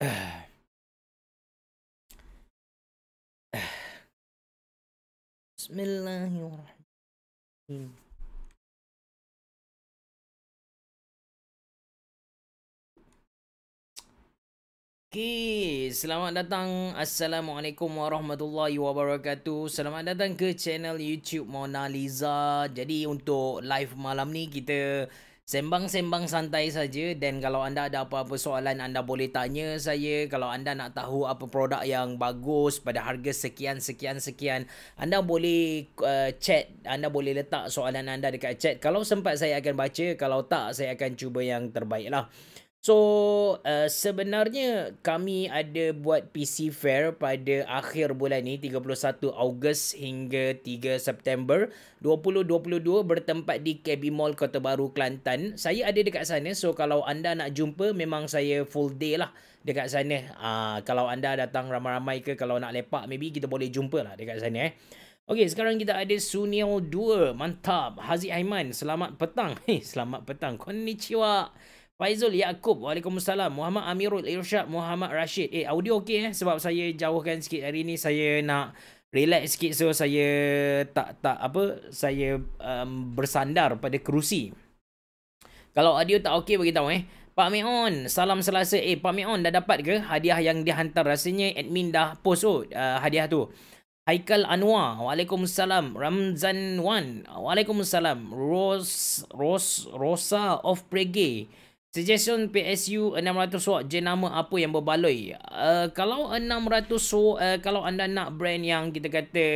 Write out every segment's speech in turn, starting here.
Bismillahirrahmanirrahim. Okay, selamat datang. Assalamualaikum warahmatullahi wabarakatuh. Selamat datang ke channel YouTube Mona Lisa. Jadi untuk live malam ni kita sembang-sembang santai saja dan kalau anda ada apa-apa soalan anda boleh tanya saya. Kalau anda nak tahu apa produk yang bagus pada harga sekian sekian sekian, anda boleh uh, chat, anda boleh letak soalan anda dekat chat. Kalau sempat saya akan baca, kalau tak saya akan cuba yang terbaik lah. So uh, sebenarnya kami ada buat PC Fair pada akhir bulan ni 31 Ogos hingga 3 September 2022 bertempat di KB Mall Kota Baru Kelantan. Saya ada dekat sana so kalau anda nak jumpa memang saya full day lah dekat sana. Uh, kalau anda datang ramai-ramai ke kalau nak lepak maybe kita boleh jumpa lah dekat sana eh. Okey, sekarang kita ada Sunil 2. Mantap. Haziq Aiman, selamat petang. Hey, selamat petang. Konnichiwa. Faizul Yaakob, Waalaikumsalam. Muhammad Amirul Irsyad, Muhammad Rashid. Eh, audio okey eh? Sebab saya jauhkan sikit hari ni. Saya nak relax sikit. So, saya tak, tak apa, saya um, bersandar pada kerusi. Kalau audio tak okey, beritahu eh. Pak Meon, salam selasa. Eh, Pak Meon dah dapat ke hadiah yang dihantar? Rasanya admin dah post oh, uh, hadiah tu. Haikal Anwar, Waalaikumsalam. Ramzan Wan, Waalaikumsalam. Ros, Ros, Rosa of Prege. Suggestion PSU 600 watt jenama apa yang berbaloi? Uh, kalau 600 watt, uh, kalau anda nak brand yang kita kata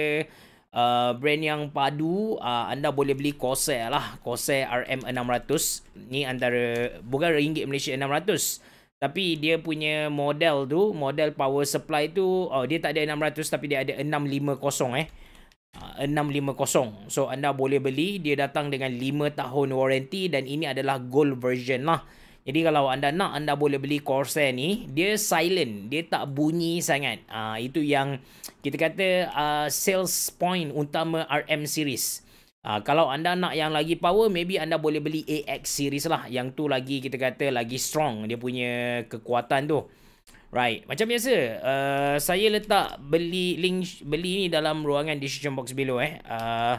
uh, brand yang padu, uh, anda boleh beli Corsair lah. Corsair RM600. Ni antara, bukan ringgit Malaysia 600. Tapi dia punya model tu, model power supply tu, oh, dia tak ada 600 tapi dia ada 650 eh. 650. So anda boleh beli, dia datang dengan 5 tahun warranty dan ini adalah gold version lah. Jadi kalau anda nak anda boleh beli Corsair ni, dia silent, dia tak bunyi sangat. Ah uh, itu yang kita kata uh, sales point utama RM series. Uh, kalau anda nak yang lagi power, maybe anda boleh beli AX series lah. Yang tu lagi kita kata lagi strong dia punya kekuatan tu. Right, macam biasa, uh, saya letak beli link beli ni dalam ruangan description box below eh. Uh,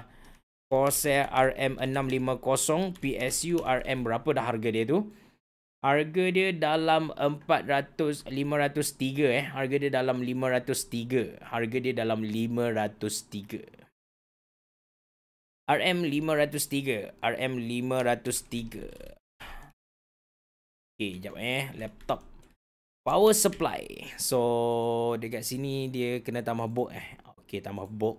Corsair RM650 PSU RM berapa dah harga dia tu? Harga dia dalam 400 503 eh. Harga dia dalam 503. Harga dia dalam 503. RM 503. RM 503. Okay, jap eh. Laptop. Power supply. So, dekat sini dia kena tambah bolt eh. Okay, tambah bolt.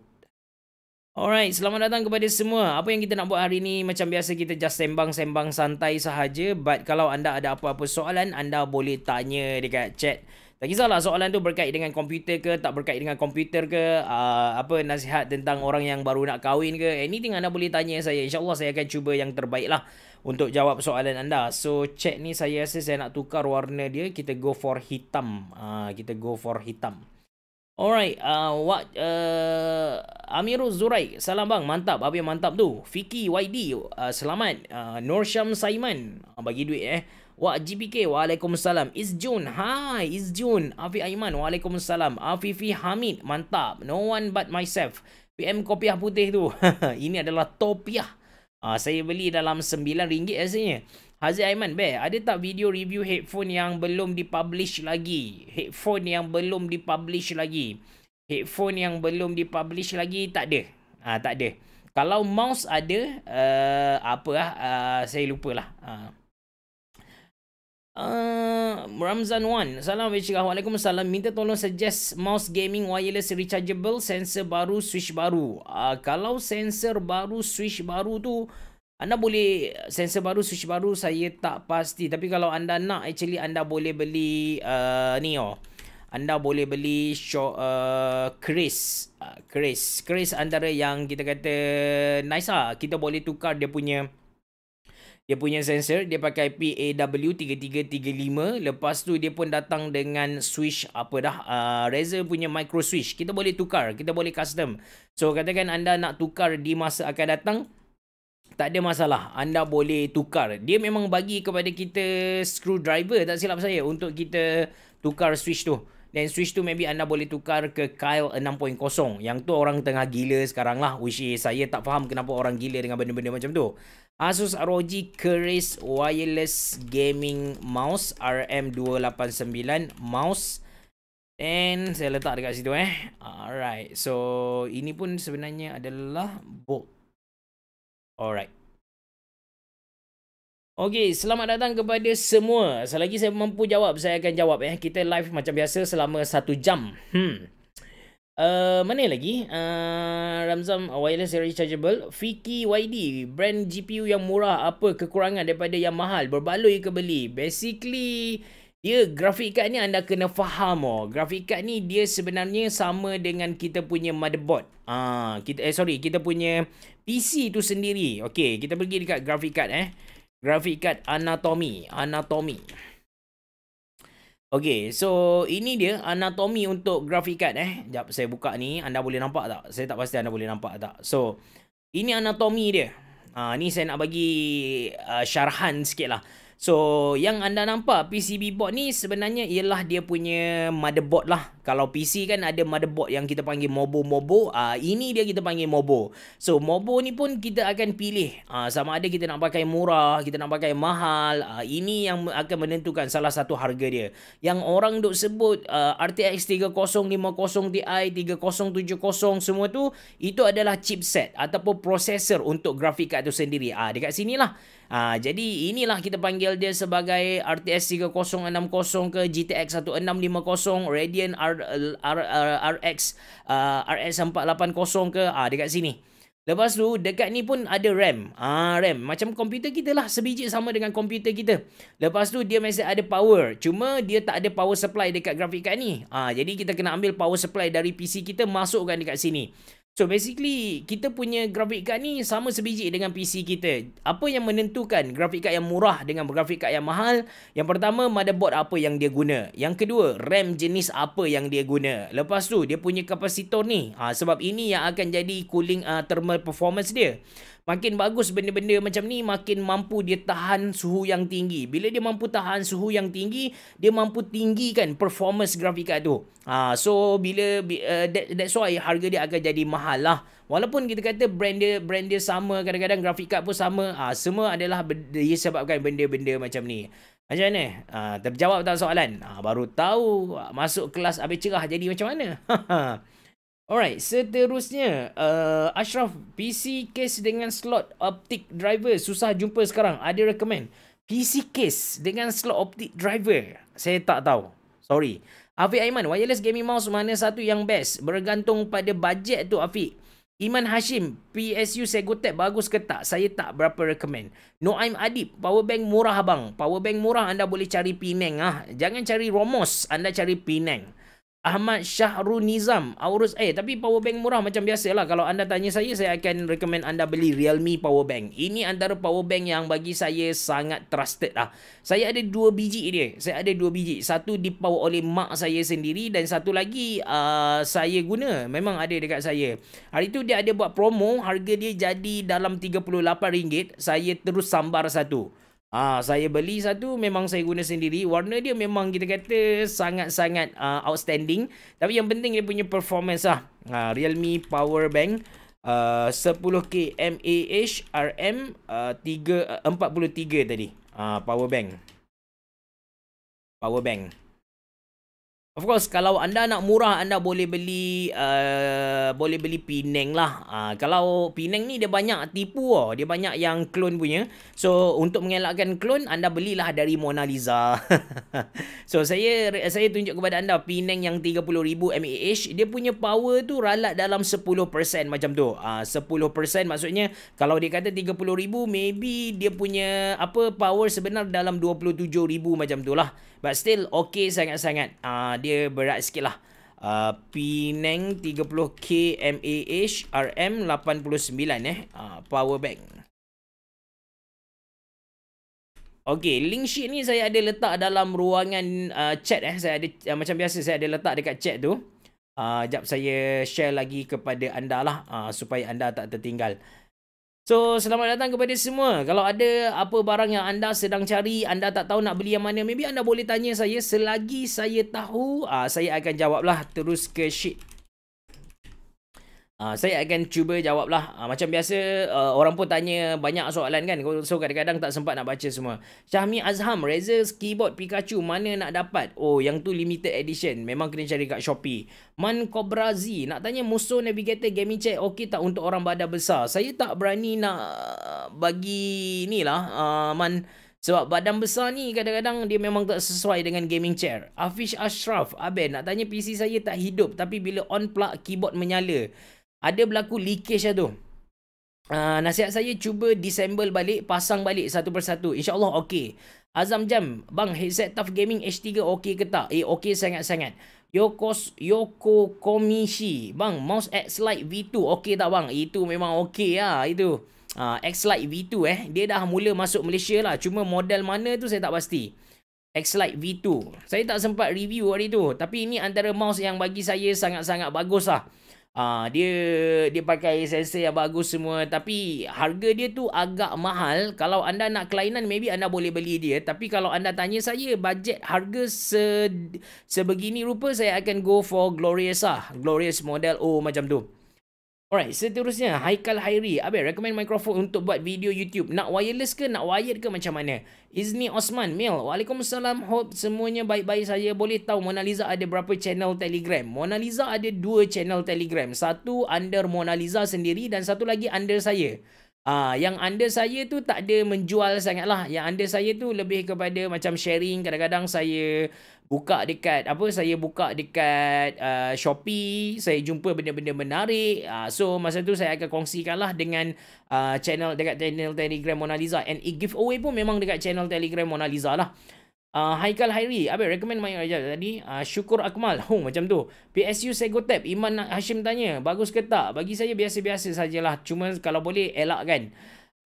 Alright, selamat datang kepada semua. Apa yang kita nak buat hari ni macam biasa kita just sembang-sembang santai sahaja. But kalau anda ada apa-apa soalan, anda boleh tanya dekat chat. Tak kisahlah soalan tu berkait dengan komputer ke, tak berkait dengan komputer ke, uh, apa nasihat tentang orang yang baru nak kahwin ke, anything anda boleh tanya saya. InsyaAllah saya akan cuba yang terbaik lah untuk jawab soalan anda. So, chat ni saya rasa saya nak tukar warna dia. Kita go for hitam. Uh, kita go for hitam. Alright, uh, what uh, Amirul Zurai, salam bang, mantap. Apa yang mantap tu? Fiki YD, uh, selamat. Uh, Norsham Saiman, uh, bagi duit eh. Wak GPK, Waalaikumsalam. Izjun, hi Izjun. Afi Aiman, Waalaikumsalam. Afifi Hamid, mantap. No one but myself. PM kopiah putih tu. Ini adalah topiah. Uh, saya beli dalam RM9 rasanya. Haziq Aiman, be, ada tak video review headphone yang belum dipublish lagi? Headphone yang belum dipublish lagi. Headphone yang belum dipublish lagi, tak ada. Ha, tak ada. Kalau mouse ada, uh, apa lah, uh, saya lupalah. Uh. Uh, Ramzan Wan Salam Waalaikumsalam Minta tolong suggest Mouse gaming wireless rechargeable Sensor baru Switch baru uh, Kalau sensor baru Switch baru tu anda boleh sensor baru switch baru saya tak pasti. Tapi kalau anda nak actually anda boleh beli uh, ni oh. Anda boleh beli show uh, Chris uh, Chris Chris antara yang kita kata nice lah. Kita boleh tukar dia punya dia punya sensor. Dia pakai PAW3335 lepas tu dia pun datang dengan switch apa dah uh, Razer punya micro switch. Kita boleh tukar kita boleh custom. So katakan anda nak tukar di masa akan datang tak ada masalah. Anda boleh tukar. Dia memang bagi kepada kita screwdriver tak silap saya untuk kita tukar switch tu. Dan switch tu maybe anda boleh tukar ke Kyle 6.0. Yang tu orang tengah gila sekarang lah. Which is saya tak faham kenapa orang gila dengan benda-benda macam tu. Asus ROG Keris Wireless Gaming Mouse RM289 Mouse And saya letak dekat situ eh. Alright. So ini pun sebenarnya adalah bolt. Alright. Okay, selamat datang kepada semua. Selagi saya mampu jawab, saya akan jawab eh. Kita live macam biasa selama satu jam. Hmm. Uh, mana lagi? Uh, Ramzam wireless rechargeable. Fiki YD. Brand GPU yang murah. Apa kekurangan daripada yang mahal? Berbaloi ke beli? Basically, dia grafik card ni anda kena faham oh. Grafik card ni dia sebenarnya sama dengan kita punya motherboard. Ah, kita eh sorry, kita punya PC tu sendiri. Okay, kita pergi dekat grafik card eh. Grafik card anatomy. Anatomy. Okay, so ini dia anatomi untuk graphic card eh. Sekejap, saya buka ni. Anda boleh nampak tak? Saya tak pasti anda boleh nampak tak. So, ini anatomi dia. Ha, ni saya nak bagi uh, syarahan sikit lah. So, yang anda nampak PCB board ni sebenarnya ialah dia punya motherboard lah. Kalau PC kan ada motherboard yang kita panggil Mobo-Mobo. Uh, ini dia kita panggil Mobo. So, Mobo ni pun kita akan pilih. Uh, sama ada kita nak pakai murah, kita nak pakai mahal. Uh, ini yang akan menentukan salah satu harga dia. Yang orang duk sebut uh, RTX 3050 Ti, 3070 semua tu, itu adalah chipset ataupun processor untuk grafik card tu sendiri. Ah, uh, dekat sinilah. Ha, jadi inilah kita panggil dia sebagai RTS 3060 ke GTX 1650 Radeon R, R, R, RX uh, RX 480 ke ha, dekat sini. Lepas tu dekat ni pun ada RAM. Ah RAM macam komputer kita lah sebiji sama dengan komputer kita. Lepas tu dia mesti ada power. Cuma dia tak ada power supply dekat grafik card ni. Ah jadi kita kena ambil power supply dari PC kita masukkan dekat sini. So basically kita punya graphic card ni sama sebiji dengan PC kita. Apa yang menentukan graphic card yang murah dengan graphic card yang mahal? Yang pertama motherboard apa yang dia guna. Yang kedua RAM jenis apa yang dia guna. Lepas tu dia punya kapasitor ni. Ha, sebab ini yang akan jadi cooling uh, thermal performance dia. Makin bagus benda-benda macam ni, makin mampu dia tahan suhu yang tinggi. Bila dia mampu tahan suhu yang tinggi, dia mampu tinggikan performance grafik card tu. Ha, so, bila uh, that, that's why harga dia akan jadi mahal lah. Walaupun kita kata brand dia brand dia sama, kadang-kadang grafik card pun sama, ha, semua adalah disebabkan benda-benda macam ni. Macam mana? Ha, terjawab tak soalan? Ha, baru tahu masuk kelas habis cerah jadi macam mana? Alright, seterusnya uh, Ashraf PC case dengan slot optic driver susah jumpa sekarang. Ada recommend PC case dengan slot optic driver. Saya tak tahu. Sorry. Afiq Aiman, wireless gaming mouse mana satu yang best? Bergantung pada bajet tu Afiq. Iman Hashim, PSU Segotech bagus ke tak? Saya tak berapa recommend. Noaim Adib, powerbank murah bang. Powerbank murah anda boleh cari Penang ah. Jangan cari Romos, anda cari Penang. Ahmad Syahrul Nizam Aurus eh tapi power bank murah macam biasa lah kalau anda tanya saya saya akan recommend anda beli Realme power bank. Ini antara power bank yang bagi saya sangat trusted lah. Saya ada dua biji dia. Saya ada dua biji. Satu dipower oleh mak saya sendiri dan satu lagi uh, saya guna. Memang ada dekat saya. Hari tu dia ada buat promo harga dia jadi dalam RM38 saya terus sambar satu Ah, saya beli satu memang saya guna sendiri. Warna dia memang kita kata sangat-sangat uh, outstanding. Tapi yang penting dia punya performance lah. Uh, Realme Power Bank uh, 10K mAh RM uh, 3, uh, 43 tadi. Uh, power Bank. Power Bank. Of course kalau anda nak murah anda boleh beli uh, boleh beli Penang lah. Uh, kalau Penang ni dia banyak tipu oh. Dia banyak yang clone punya. So untuk mengelakkan clone anda belilah dari Mona Lisa. so saya saya tunjuk kepada anda Penang yang 30000 mAh dia punya power tu ralat dalam 10% macam tu. Uh, 10% maksudnya kalau dia kata 30000 maybe dia punya apa power sebenar dalam 27000 macam tu lah. But still okay sangat-sangat. Uh, dia berat sikit lah. Uh, Penang 30K mAh RM89 eh. Uh, power bank. Okay, link sheet ni saya ada letak dalam ruangan uh, chat eh. Saya ada uh, macam biasa saya ada letak dekat chat tu. Uh, jap saya share lagi kepada anda lah uh, supaya anda tak tertinggal. So, selamat datang kepada semua. Kalau ada apa barang yang anda sedang cari, anda tak tahu nak beli yang mana, maybe anda boleh tanya saya. Selagi saya tahu, uh, saya akan jawablah terus ke sheet. Uh, saya akan cuba jawablah. Uh, macam biasa, uh, orang pun tanya banyak soalan kan. So, kadang-kadang tak sempat nak baca semua. Syahmi Azham, Razer keyboard Pikachu, mana nak dapat? Oh, yang tu limited edition. Memang kena cari kat Shopee. Man Cobra Z, nak tanya musuh Navigator Gaming Chair okey tak untuk orang badan besar? Saya tak berani nak bagi ni lah. Uh, Man, sebab badan besar ni kadang-kadang dia memang tak sesuai dengan gaming chair. Afish Ashraf, Aben, nak tanya PC saya tak hidup tapi bila on plug keyboard menyala ada berlaku leakage lah tu. Uh, nasihat saya cuba disassemble balik, pasang balik satu persatu. InsyaAllah okey. Azam Jam, bang headset Tough Gaming H3 okey ke tak? Eh okey sangat-sangat. Yokos Yoko Komishi, bang mouse X Lite V2 okey tak bang? Itu memang okey lah itu. Uh, X Lite V2 eh, dia dah mula masuk Malaysia lah. Cuma model mana tu saya tak pasti. X Lite V2. Saya tak sempat review hari tu. Tapi ini antara mouse yang bagi saya sangat-sangat bagus lah. Ah dia dia pakai sensor yang bagus semua tapi harga dia tu agak mahal. Kalau anda nak kelainan maybe anda boleh beli dia tapi kalau anda tanya saya bajet harga se sebegini rupa saya akan go for Glorious ah. Glorious model O macam tu. Alright, seterusnya Haikal Hairi. Abel, recommend microphone untuk buat video YouTube. Nak wireless ke, nak wired ke macam mana? Izni Osman, Mil. Waalaikumsalam. Hope semuanya baik-baik saja. Boleh tahu Mona Lisa ada berapa channel Telegram? Mona Lisa ada dua channel Telegram. Satu under Mona Lisa sendiri dan satu lagi under saya. Ah, yang under saya tu tak ada menjual sangatlah. Yang under saya tu lebih kepada macam sharing. Kadang-kadang saya buka dekat apa saya buka dekat uh, Shopee saya jumpa benda-benda menarik uh, so masa tu saya akan kongsikanlah dengan uh, channel dekat channel Telegram Mona Lisa and it giveaway pun memang dekat channel Telegram Mona Lisa lah Uh, Haikal Hairi, Abi recommend main aja tadi. Uh, Syukur Akmal. Oh macam tu. PSU Segotep, Iman Hashim tanya, bagus ke tak? Bagi saya biasa-biasa sajalah. Cuma kalau boleh elakkan.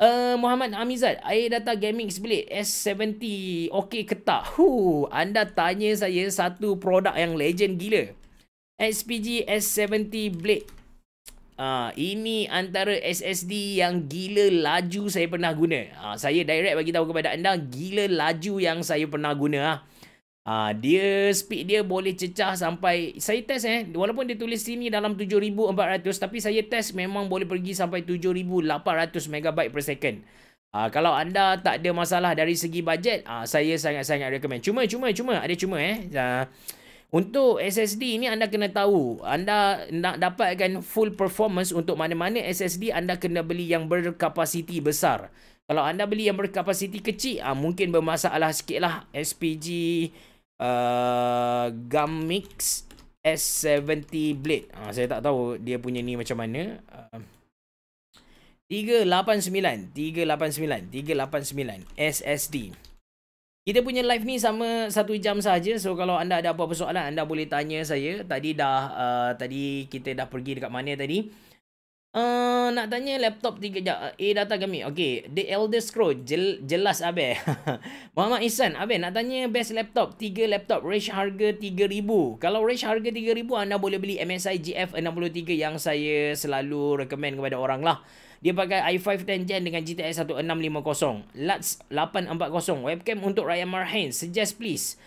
Uh, Muhammad Amizat, air data gaming split S70 okey ke tak? Huh, anda tanya saya satu produk yang legend gila. SPG S70 Blade. Uh, ini antara SSD yang gila laju saya pernah guna. Uh, saya direct bagi tahu kepada anda gila laju yang saya pernah guna. Uh. Ah dia speed dia boleh cecah sampai saya test eh walaupun dia tulis sini dalam 7400 tapi saya test memang boleh pergi sampai 7800 megabyte per second. Ah kalau anda tak ada masalah dari segi bajet ah saya sangat-sangat recommend. Cuma cuma cuma ada cuma eh. Ah, untuk SSD ini anda kena tahu anda nak dapatkan full performance untuk mana-mana SSD anda kena beli yang berkapasiti besar. Kalau anda beli yang berkapasiti kecil ah mungkin bermasalah sikitlah SPG uh, Gummix S70 Blade. Uh, saya tak tahu dia punya ni macam mana. Uh, 389, 389, 389 SSD. Kita punya live ni sama satu jam saja. So kalau anda ada apa-apa soalan, anda boleh tanya saya. Tadi dah, uh, tadi kita dah pergi dekat mana tadi? Uh, nak tanya laptop tiga jam. A data kami. Okay. The Elder Scroll. Jel, jelas Abe. Muhammad Ihsan. Abe nak tanya best laptop. Tiga laptop. Range harga RM3,000. Kalau range harga RM3,000 anda boleh beli MSI GF63 yang saya selalu recommend kepada orang lah. Dia pakai i5 10 Gen dengan GTX 1650. LUTs 840. Webcam untuk Ryan Marhain. Suggest please.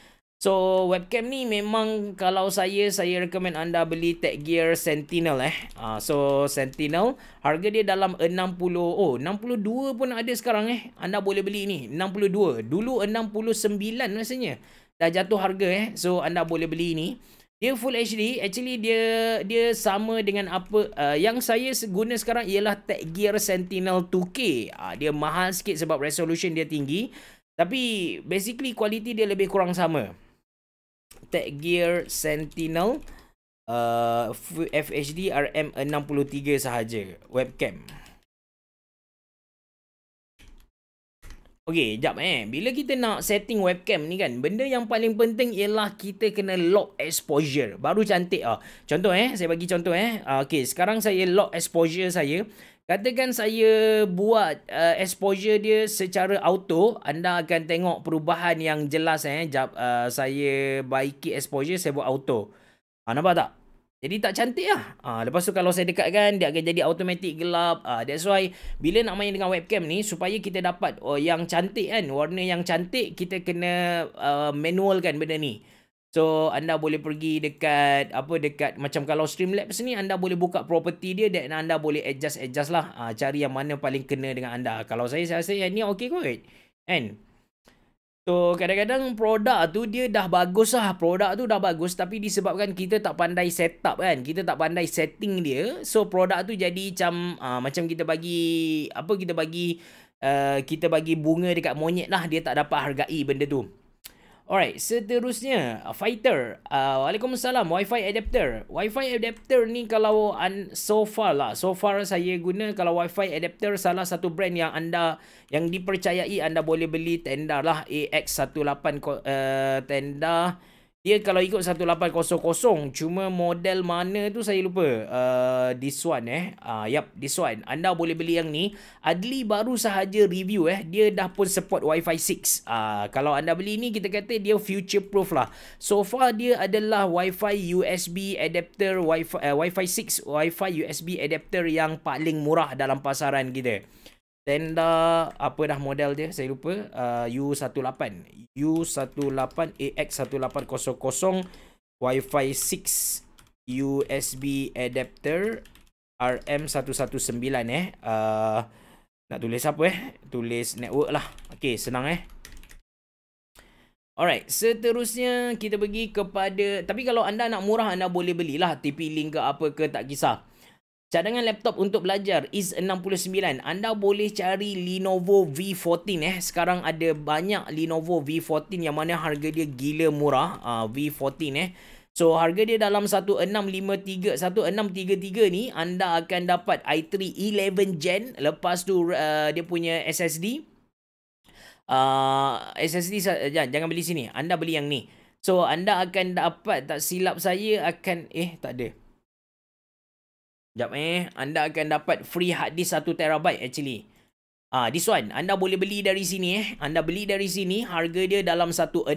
So webcam ni memang kalau saya saya recommend anda beli Tech Gear Sentinel eh. Uh, so Sentinel harga dia dalam 60 oh 62 pun ada sekarang eh. Anda boleh beli ni 62. Dulu 69 rasanya. Dah jatuh harga eh. So anda boleh beli ni. Dia full HD. Actually dia dia sama dengan apa uh, yang saya guna sekarang ialah Tech Gear Sentinel 2K. Uh, dia mahal sikit sebab resolution dia tinggi. Tapi basically quality dia lebih kurang sama. Tech Gear Sentinel uh, FHD RM63 sahaja webcam. Okey, jap eh. Bila kita nak setting webcam ni kan, benda yang paling penting ialah kita kena lock exposure. Baru cantik ah. Contoh eh, saya bagi contoh eh. Uh, Okey, sekarang saya lock exposure saya. Katakan saya buat uh, exposure dia secara auto, anda akan tengok perubahan yang jelas eh. Jap uh, saya baiki exposure, saya buat auto. Ha, nampak tak? Jadi tak cantik lah. Ha, lepas tu kalau saya dekatkan, dia akan jadi automatic gelap. Ha, that's why, bila nak main dengan webcam ni, supaya kita dapat oh, yang cantik kan, warna yang cantik, kita kena uh, manualkan benda ni. So, anda boleh pergi dekat, apa, dekat, macam kalau Streamlabs ni, anda boleh buka property dia dan anda boleh adjust-adjust lah. Ha, cari yang mana paling kena dengan anda. Kalau saya, saya rasa yang ni okey kot. Kan? So kadang-kadang produk tu dia dah bagus lah Produk tu dah bagus Tapi disebabkan kita tak pandai setup kan Kita tak pandai setting dia So produk tu jadi macam uh, Macam kita bagi Apa kita bagi uh, Kita bagi bunga dekat monyet lah Dia tak dapat hargai benda tu Alright, seterusnya. Fighter. Uh, Waalaikumsalam Wi-Fi adapter. Wi-Fi adapter ni kalau un, So far lah. So far saya guna Kalau Wi-Fi adapter Salah satu brand yang anda Yang dipercayai Anda boleh beli tenda lah. AX18 uh, Tenda dia kalau ikut 1800 cuma model mana tu saya lupa. Uh, this one eh. Uh, yep, this one. Anda boleh beli yang ni. Adli baru sahaja review eh. Dia dah pun support Wi-Fi 6. Uh, kalau anda beli ni kita kata dia future proof lah. So far dia adalah Wi-Fi USB adapter Wi-Fi, uh, Wi-Fi 6 Wi-Fi USB adapter yang paling murah dalam pasaran kita. Tenda apa dah model dia saya lupa. Uh, U18 U18 AX1800 Wi-Fi 6 USB adapter RM119 eh. Uh, nak tulis apa eh? Tulis network lah. Okey senang eh. Alright, seterusnya kita pergi kepada Tapi kalau anda nak murah anda boleh belilah TP-Link ke apa ke tak kisah Cadangan laptop untuk belajar is 69. Anda boleh cari Lenovo V14 eh. Sekarang ada banyak Lenovo V14 yang mana harga dia gila murah. Uh, V14 eh. So harga dia dalam 1653 1633 ni anda akan dapat i3 11 Gen lepas tu uh, dia punya SSD uh, SSD jangan, jangan beli sini anda beli yang ni so anda akan dapat tak silap saya akan eh tak ada Sekejap eh. Anda akan dapat free hard disk 1 terabyte actually. Ah, this one. Anda boleh beli dari sini eh. Anda beli dari sini. Harga dia dalam 1699.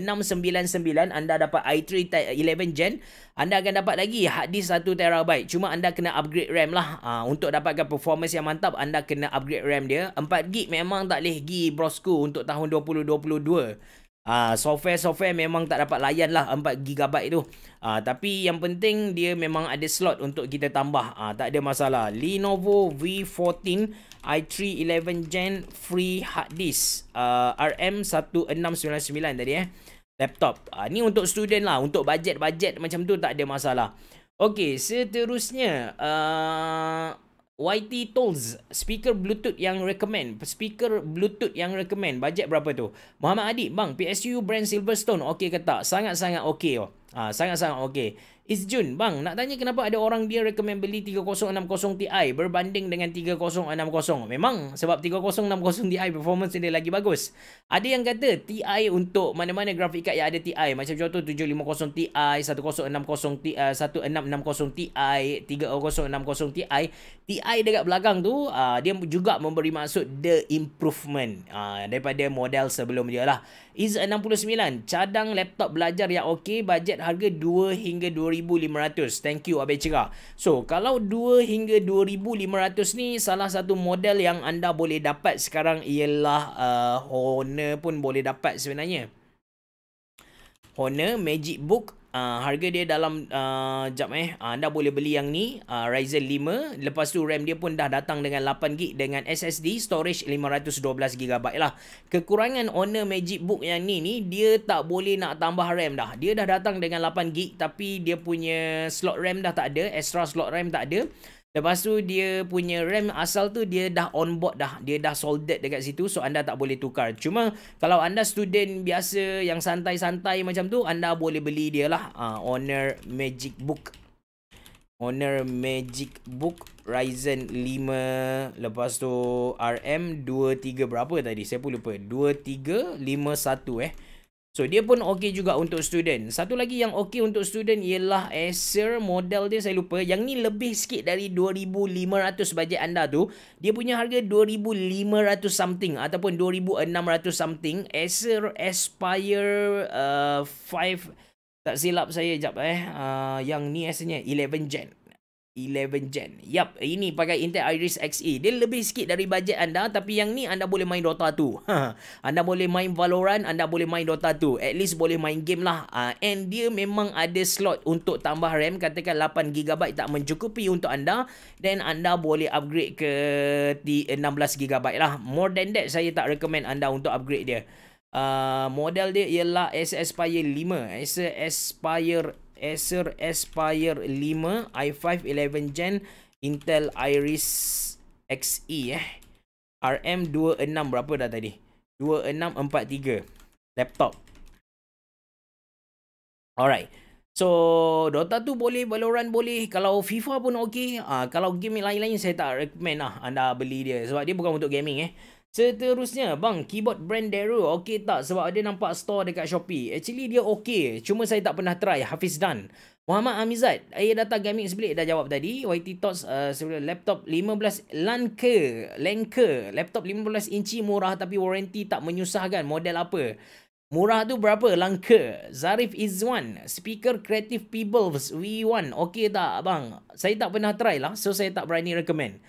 Anda dapat i3 11 Gen. Anda akan dapat lagi hard disk 1 terabyte. Cuma anda kena upgrade RAM lah. Ah, untuk dapatkan performance yang mantap. Anda kena upgrade RAM dia. 4GB memang tak boleh pergi brosku untuk tahun 2022. Ah, software-software memang tak dapat layan lah 4GB tu. Ah, tapi yang penting dia memang ada slot untuk kita tambah. Ah, tak ada masalah. Lenovo V14 i3 11 Gen free hard disk. Ah, RM1699 tadi eh. Laptop. Ah, ni untuk student lah. Untuk bajet-bajet macam tu tak ada masalah. Okey, seterusnya. Uh, YT Tools speaker bluetooth yang recommend. Speaker bluetooth yang recommend. Bajet berapa tu? Muhammad Adik bang PSU brand Silverstone okey ke tak? Sangat-sangat okey oh. Ha, sangat-sangat okey Is Jun, bang, nak tanya kenapa ada orang dia recommend beli 3060 Ti berbanding dengan 3060. Memang sebab 3060 Ti performance dia lagi bagus. Ada yang kata Ti untuk mana-mana grafik card yang ada Ti, macam contoh 750 Ti, 1060 Ti, 1660 Ti, 3060 Ti, Ti dekat belakang tu uh, dia juga memberi maksud the improvement uh, daripada model sebelum dia lah. Is 69 cadang laptop belajar yang okey bajet harga 2 hingga 2500 thank you abai cerah so kalau 2 hingga 2500 ni salah satu model yang anda boleh dapat sekarang ialah uh, Honor pun boleh dapat sebenarnya. Honor Magic Book Uh, harga dia dalam uh, jap eh. Uh, anda boleh beli yang ni uh, Ryzen 5 lepas tu RAM dia pun dah datang dengan 8GB dengan SSD storage 512GB lah. Kekurangan Honor Magic Book yang ni ni dia tak boleh nak tambah RAM dah. Dia dah datang dengan 8GB tapi dia punya slot RAM dah tak ada extra slot RAM tak ada Lepas tu dia punya RAM asal tu dia dah on board dah. Dia dah soldered dekat situ so anda tak boleh tukar. Cuma kalau anda student biasa yang santai-santai macam tu anda boleh beli dia lah. Uh, Honor Magic Book. Honor Magic Book Ryzen 5 lepas tu RM 23 berapa tadi? Saya pun lupa. 2351 eh. So dia pun okey juga untuk student. Satu lagi yang okey untuk student ialah Acer model dia saya lupa. Yang ni lebih sikit dari 2500 bajet anda tu. Dia punya harga 2500 something ataupun 2600 something. Acer Aspire uh, 5 Tak silap saya jap eh. Uh, yang ni asalnya 11 Gen. 11 Gen. Yap, ini pakai Intel Iris Xe. Dia lebih sikit dari bajet anda tapi yang ni anda boleh main Dota 2. anda boleh main Valorant, anda boleh main Dota 2. At least boleh main game lah. Uh, and dia memang ada slot untuk tambah RAM. Katakan 8GB tak mencukupi untuk anda. Then anda boleh upgrade ke 16GB lah. More than that, saya tak recommend anda untuk upgrade dia. Uh, model dia ialah Acer Aspire 5. Acer Aspire Acer Aspire 5 i5 11 Gen Intel Iris Xe eh. RM26 berapa dah tadi? 2643 laptop. Alright. So Dota tu boleh, Valorant boleh, kalau FIFA pun okey. Ah uh, kalau game lain-lain saya tak recommend lah anda beli dia sebab dia bukan untuk gaming eh. Seterusnya, bang, keyboard brand Darrow okey tak? Sebab ada nampak store dekat Shopee. Actually, dia okey. Cuma saya tak pernah try. Hafiz Dan. Muhammad Amizad. Ayah data gaming sebelik dah jawab tadi. YT Tots uh, laptop 15 Lanke. Lanke. Laptop 15 inci murah tapi warranty tak menyusahkan. Model apa? Murah tu berapa? Lanke. Zarif Izwan. Speaker Creative Peoples V1. Okey tak, bang? Saya tak pernah try lah. So, saya tak berani recommend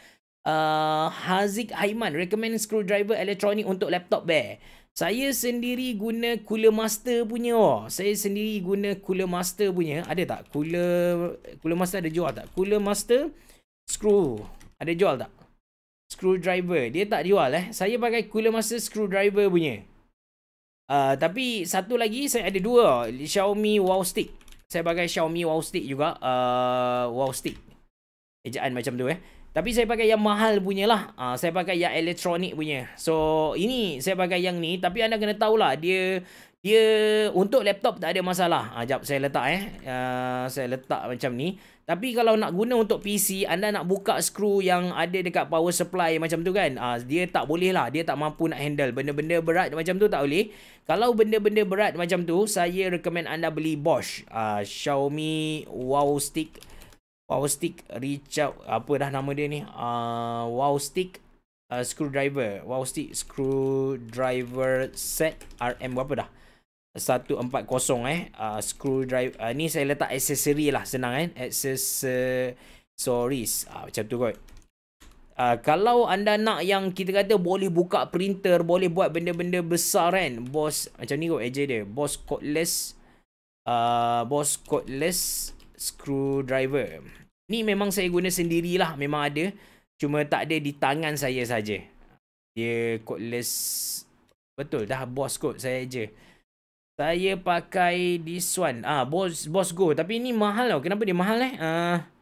uh, Haziq Haiman recommend screwdriver elektronik untuk laptop bear. Saya sendiri guna Cooler Master punya oh. Saya sendiri guna Cooler Master punya. Ada tak? Cooler Cooler Master ada jual tak? Cooler Master screw ada jual tak? Screwdriver. Dia tak jual eh. Saya pakai Cooler Master screwdriver punya. Uh, tapi satu lagi saya ada dua. Xiaomi Wow Stick. Saya pakai Xiaomi Wow Stick juga. Uh, wow Stick. Ejaan macam tu eh. Tapi saya pakai yang mahal punya lah. Uh, saya pakai yang elektronik punya. So, ini saya pakai yang ni. Tapi anda kena tahulah. Dia dia untuk laptop tak ada masalah. Ah, jap saya letak eh. Uh, saya letak macam ni. Tapi kalau nak guna untuk PC, anda nak buka skru yang ada dekat power supply macam tu kan. Uh, dia tak boleh lah. Dia tak mampu nak handle. Benda-benda berat macam tu tak boleh. Kalau benda-benda berat macam tu, saya recommend anda beli Bosch. Uh, Xiaomi Wow Stick Power stick out apa dah nama dia ni? Uh, wow stick uh, screwdriver. Wow stick screwdriver set RM berapa dah? 140 eh. Uh, screwdriver uh, ni saya letak aksesori lah senang kan eh? accessories uh, macam tu kot. Uh, kalau anda nak yang kita kata boleh buka printer, boleh buat benda-benda besar kan, bos macam ni kot AJ dia, bos cordless, uh, bos cordless screwdriver. Ni memang saya guna sendirilah. Memang ada. Cuma tak ada di tangan saya saja. Dia cordless. Betul. Dah boss kot saya je. Saya pakai this one. Ah, boss, boss go. Tapi ni mahal tau. Kenapa dia mahal eh? Ah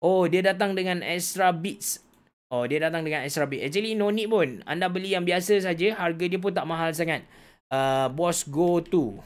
oh, dia datang dengan extra bits. Oh, dia datang dengan extra bits. Actually, no need pun. Anda beli yang biasa saja. Harga dia pun tak mahal sangat. Uh, boss go 2.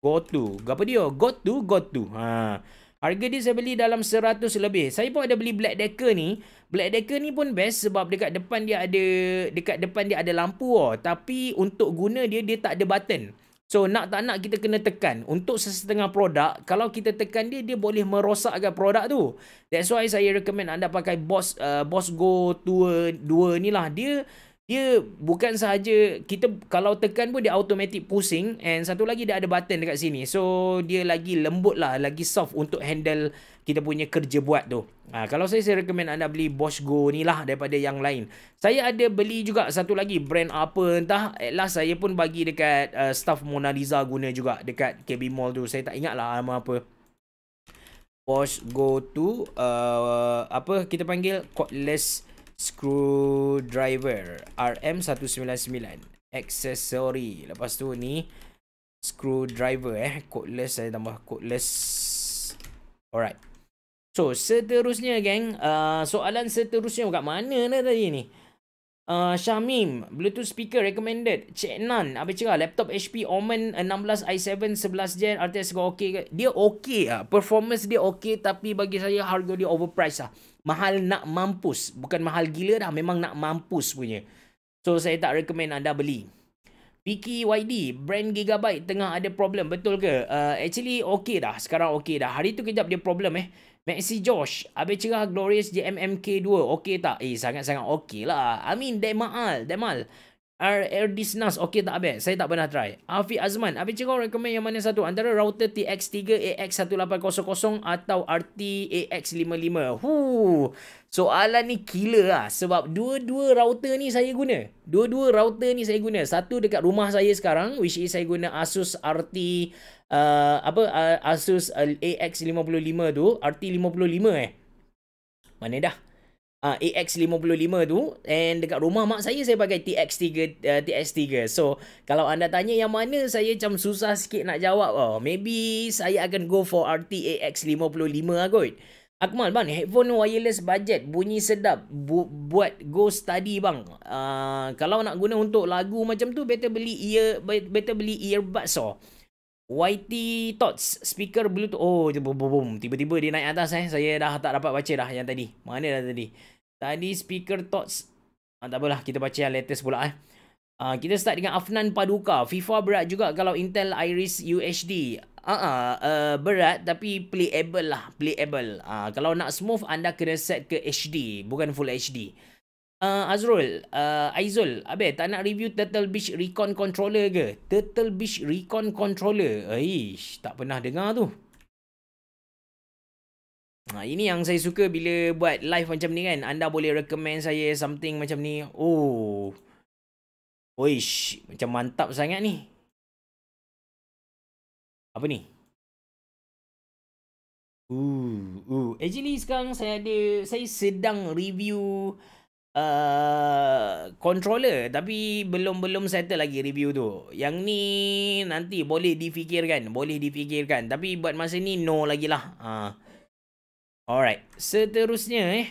Go to. Apa dia? Go to, go to. Ha. Harga dia saya beli dalam 100 lebih. Saya pun ada beli Black Decker ni. Black Decker ni pun best sebab dekat depan dia ada dekat depan dia ada lampu oh. Tapi untuk guna dia dia tak ada button. So nak tak nak kita kena tekan. Untuk sesetengah produk, kalau kita tekan dia, dia boleh merosakkan produk tu. That's why saya recommend anda pakai Boss uh, Boss Go 2, 2 ni lah. Dia dia bukan sahaja kita kalau tekan pun dia automatic pusing and satu lagi dia ada button dekat sini. So dia lagi lembut lah lagi soft untuk handle kita punya kerja buat tu. Ha, kalau saya saya recommend anda beli Bosch Go ni lah daripada yang lain. Saya ada beli juga satu lagi brand apa entah at last saya pun bagi dekat uh, staff Mona Lisa guna juga dekat KB Mall tu. Saya tak ingat lah nama apa. Bosch Go tu uh, apa kita panggil? Cordless screwdriver RM199 aksesori lepas tu ni screwdriver eh cordless saya tambah cordless alright so seterusnya geng uh, soalan seterusnya kat mana dah tadi ni Uh, Syamim, Bluetooth speaker recommended. Cik Nan, apa cerah? Laptop HP Omen 16 i7 11 Gen RTS kau okey ke? Dia okey ah. Performance dia okey tapi bagi saya harga dia overpriced ah. Mahal nak mampus. Bukan mahal gila dah, memang nak mampus punya. So saya tak recommend anda beli. PKYD, brand Gigabyte tengah ada problem, betul ke? Uh, actually okey dah, sekarang okey dah. Hari tu kejap dia problem eh. Maxi Josh, habis cerah Glorious JMMK2, okey tak? Eh, sangat-sangat okey lah. I mean, dia mahal, RR Disnas. Okey tak habis. Saya tak pernah try. Afi Azman. Afi cakap recommend yang mana satu? Antara router TX3 AX1800 atau RT AX55. Huh. Soalan ni killer lah. Sebab dua-dua router ni saya guna. Dua-dua router ni saya guna. Satu dekat rumah saya sekarang. Which is saya guna Asus RT. Uh, apa? Uh, Asus uh, AX55 tu. RT55 eh. Mana dah? Uh, AX55 tu and dekat rumah mak saya saya pakai TX3 uh, TX3 so kalau anda tanya yang mana saya macam susah sikit nak jawab. Oh maybe saya akan go for RT AX55 lah kot Akmal bang headphone wireless budget bunyi sedap. Bu- buat go study bang. Uh, kalau nak guna untuk lagu macam tu better beli ear better beli earbuds oh. YT Tots speaker bluetooth. Oh boom, boom, boom. tiba-tiba dia naik atas eh. Saya dah tak dapat baca dah yang tadi. Mana dah tadi tadi speaker Tots ah, tak apalah kita baca yang latest pula eh uh, kita start dengan Afnan Paduka FIFA berat juga kalau Intel Iris UHD uh, uh, uh, berat tapi playable lah playable uh, kalau nak smooth anda kena set ke HD bukan full HD Uh, Azrul, uh, Aizul, abe tak nak review Turtle Beach Recon Controller ke? Turtle Beach Recon Controller. Aish, tak pernah dengar tu. Ha, ini yang saya suka bila buat live macam ni kan. Anda boleh recommend saya something macam ni. Oh. Oish, macam mantap sangat ni. Apa ni? Uh, uh. Actually sekarang saya ada, saya sedang review uh, controller tapi belum belum settle lagi review tu. Yang ni nanti boleh difikirkan, boleh difikirkan. Tapi buat masa ni no lagi lah. Uh. Alright, seterusnya eh.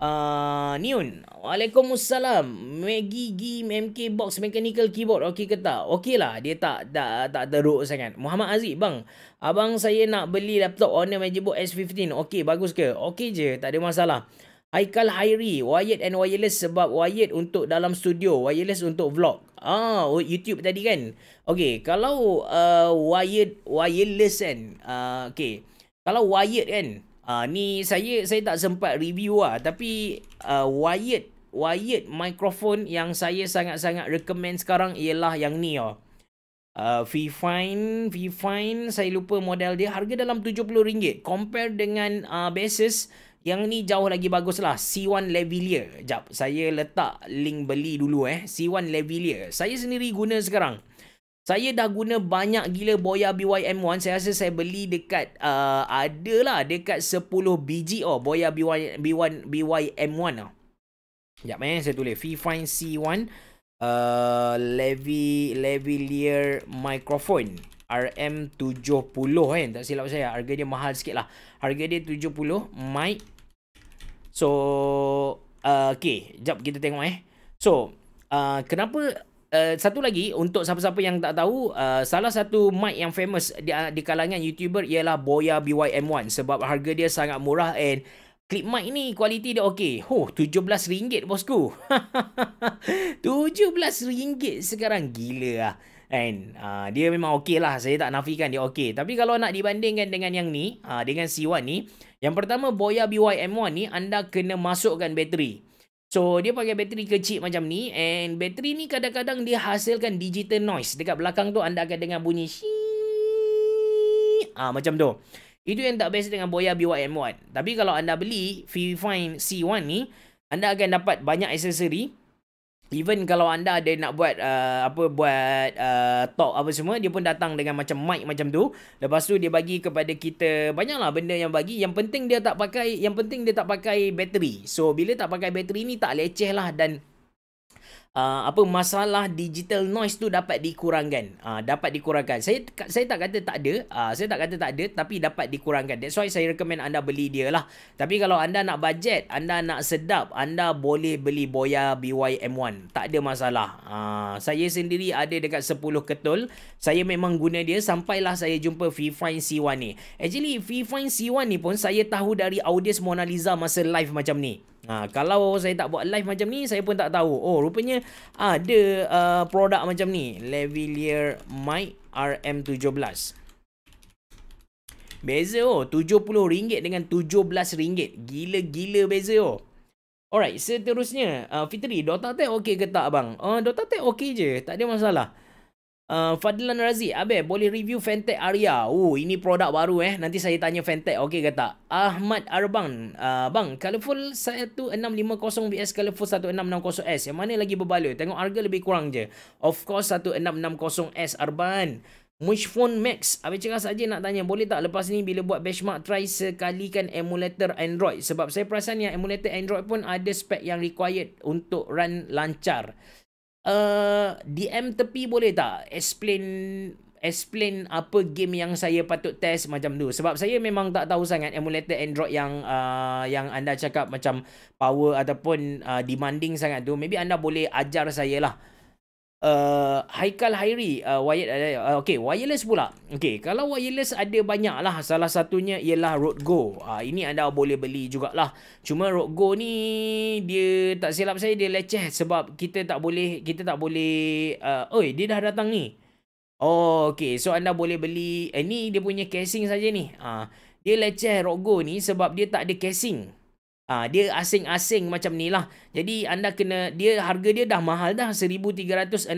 Uh, Niun Waalaikumsalam Maggie Game MK Box Mechanical Keyboard Okey ke tak? Okey lah Dia tak tak, tak teruk sangat Muhammad Aziz Bang Abang saya nak beli laptop Honor MagicBook S15 Okey bagus ke? Okey je Tak ada masalah Haikal Hairi, wired and wireless sebab wired untuk dalam studio, wireless untuk vlog. Ah, oh, YouTube tadi kan. Okay, kalau uh, wired wireless kan. Uh, okay. Kalau wired kan. Uh, ni saya saya tak sempat review lah. Tapi uh, wired wired microphone yang saya sangat-sangat recommend sekarang ialah yang ni oh. Uh, V-Fine, V-Fine, saya lupa model dia. Harga dalam RM70. Compare dengan uh, Basis, yang ni jauh lagi bagus lah. C1 Lavalier. Jap, saya letak link beli dulu eh. C1 Lavalier. Saya sendiri guna sekarang. Saya dah guna banyak gila Boya BYM1. Saya rasa saya beli dekat, uh, ada lah dekat 10 biji oh. Boya BY, B1, BYM1 lah. Sekejap eh, saya tulis. V-Fine C1 uh, Levi, Lavalier Microphone. RM70 kan. Tak silap saya. Harga dia mahal sikit lah. Harga dia 70. Mic So, uh, okay. Jap kita tengok eh. So, uh, kenapa... Uh, satu lagi, untuk siapa-siapa yang tak tahu, uh, salah satu mic yang famous di, uh, di kalangan YouTuber ialah Boya BYM1. Sebab harga dia sangat murah and clip mic ni kualiti dia okey. Huh, RM17 bosku. RM17 sekarang. Gila lah. And uh, dia memang okey lah. Saya tak nafikan dia okey. Tapi kalau nak dibandingkan dengan yang ni, uh, dengan C1 ni, yang pertama Boya BYM1 ni anda kena masukkan bateri. So dia pakai bateri kecil macam ni and bateri ni kadang-kadang dia hasilkan digital noise. Dekat belakang tu anda akan dengar bunyi Ah macam tu. Itu yang tak best dengan Boya BYM1. Tapi kalau anda beli V-Fine C1 ni, anda akan dapat banyak aksesori Even kalau anda ada nak buat uh, apa buat uh, talk apa semua dia pun datang dengan macam mic macam tu. Lepas tu dia bagi kepada kita banyaklah benda yang bagi. Yang penting dia tak pakai yang penting dia tak pakai bateri. So bila tak pakai bateri ni tak leceh lah dan uh, apa masalah digital noise tu dapat dikurangkan. Uh, dapat dikurangkan. Saya saya tak kata tak ada, uh, saya tak kata tak ada tapi dapat dikurangkan. That's why saya recommend anda beli dia lah. Tapi kalau anda nak budget, anda nak sedap, anda boleh beli Boya BYM1. Tak ada masalah. Uh, saya sendiri ada dekat 10 ketul. Saya memang guna dia sampailah saya jumpa V-Fine C1 ni. Actually V-Fine C1 ni pun saya tahu dari Audius Mona Lisa masa live macam ni. Ha, kalau saya tak buat live macam ni, saya pun tak tahu. Oh, rupanya ada uh, produk macam ni. Lavalier Mic RM17. Beza oh. RM70 dengan RM17. Gila-gila beza oh. Alright, seterusnya. Uh, Fitri, Dota Tech okey ke tak abang? Uh, Dota Tech okey je. Tak ada masalah. Uh, Fadlan Razi, Abe boleh review Fentech Arya. Oh, ini produk baru eh. Nanti saya tanya Fentech okey ke tak. Ahmad Arbang, uh, bang, Colorful 1650 vs Colorful 1660S. Yang mana lagi berbaloi? Tengok harga lebih kurang je. Of course 1660S Arban. Mushphone Max, Abang cakap saja nak tanya, boleh tak lepas ni bila buat benchmark try sekalikan emulator Android? Sebab saya perasan yang emulator Android pun ada spek yang required untuk run lancar. Uh, DM tepi boleh tak? Explain explain apa game yang saya patut test macam tu sebab saya memang tak tahu sangat emulator Android yang uh, yang anda cakap macam power ataupun uh, demanding sangat tu maybe anda boleh ajar saya lah uh, Haikal Hairi uh, wired, uh, okay, wireless pula. Okay, kalau wireless ada banyak lah salah satunya ialah Rode Go uh, ini anda boleh beli jugalah. Cuma Rode Go ni dia tak silap saya dia leceh sebab kita tak boleh kita tak boleh uh, oi dia dah datang ni. Oh okay so anda boleh beli eh, ni dia punya casing saja ni. Uh, dia leceh Rode Go ni sebab dia tak ada casing Ah dia asing-asing macam ni lah. Jadi anda kena dia harga dia dah mahal dah 1369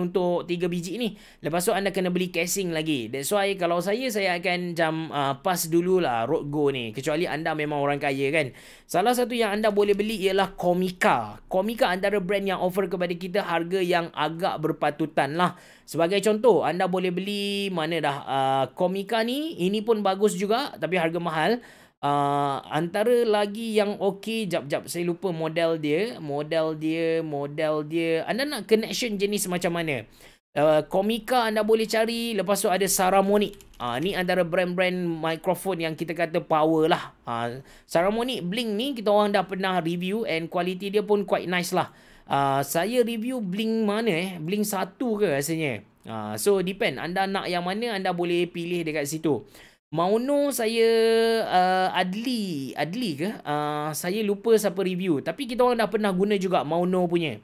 untuk 3 biji ni. Lepas tu anda kena beli casing lagi. That's why kalau saya saya akan jam uh, pas dululah Road Go ni. Kecuali anda memang orang kaya kan. Salah satu yang anda boleh beli ialah Komika. Komika antara brand yang offer kepada kita harga yang agak berpatutan lah. Sebagai contoh, anda boleh beli mana dah uh, Komika ni. Ini pun bagus juga tapi harga mahal. Uh, antara lagi yang okey jap jap saya lupa model dia model dia model dia. Anda nak connection jenis macam mana? Uh, Komika anda boleh cari lepas tu ada Saramonic. Uh, ni antara brand-brand microphone yang kita kata power lah. Uh, Saramonic Blink ni kita orang dah pernah review and quality dia pun quite nice lah. Uh, saya review Blink mana eh? Blink 1 ke rasanya? Uh, so depend anda nak yang mana anda boleh pilih dekat situ Mauno saya uh, Adli Adli ke uh, saya lupa siapa review tapi kita orang dah pernah guna juga Mauno punya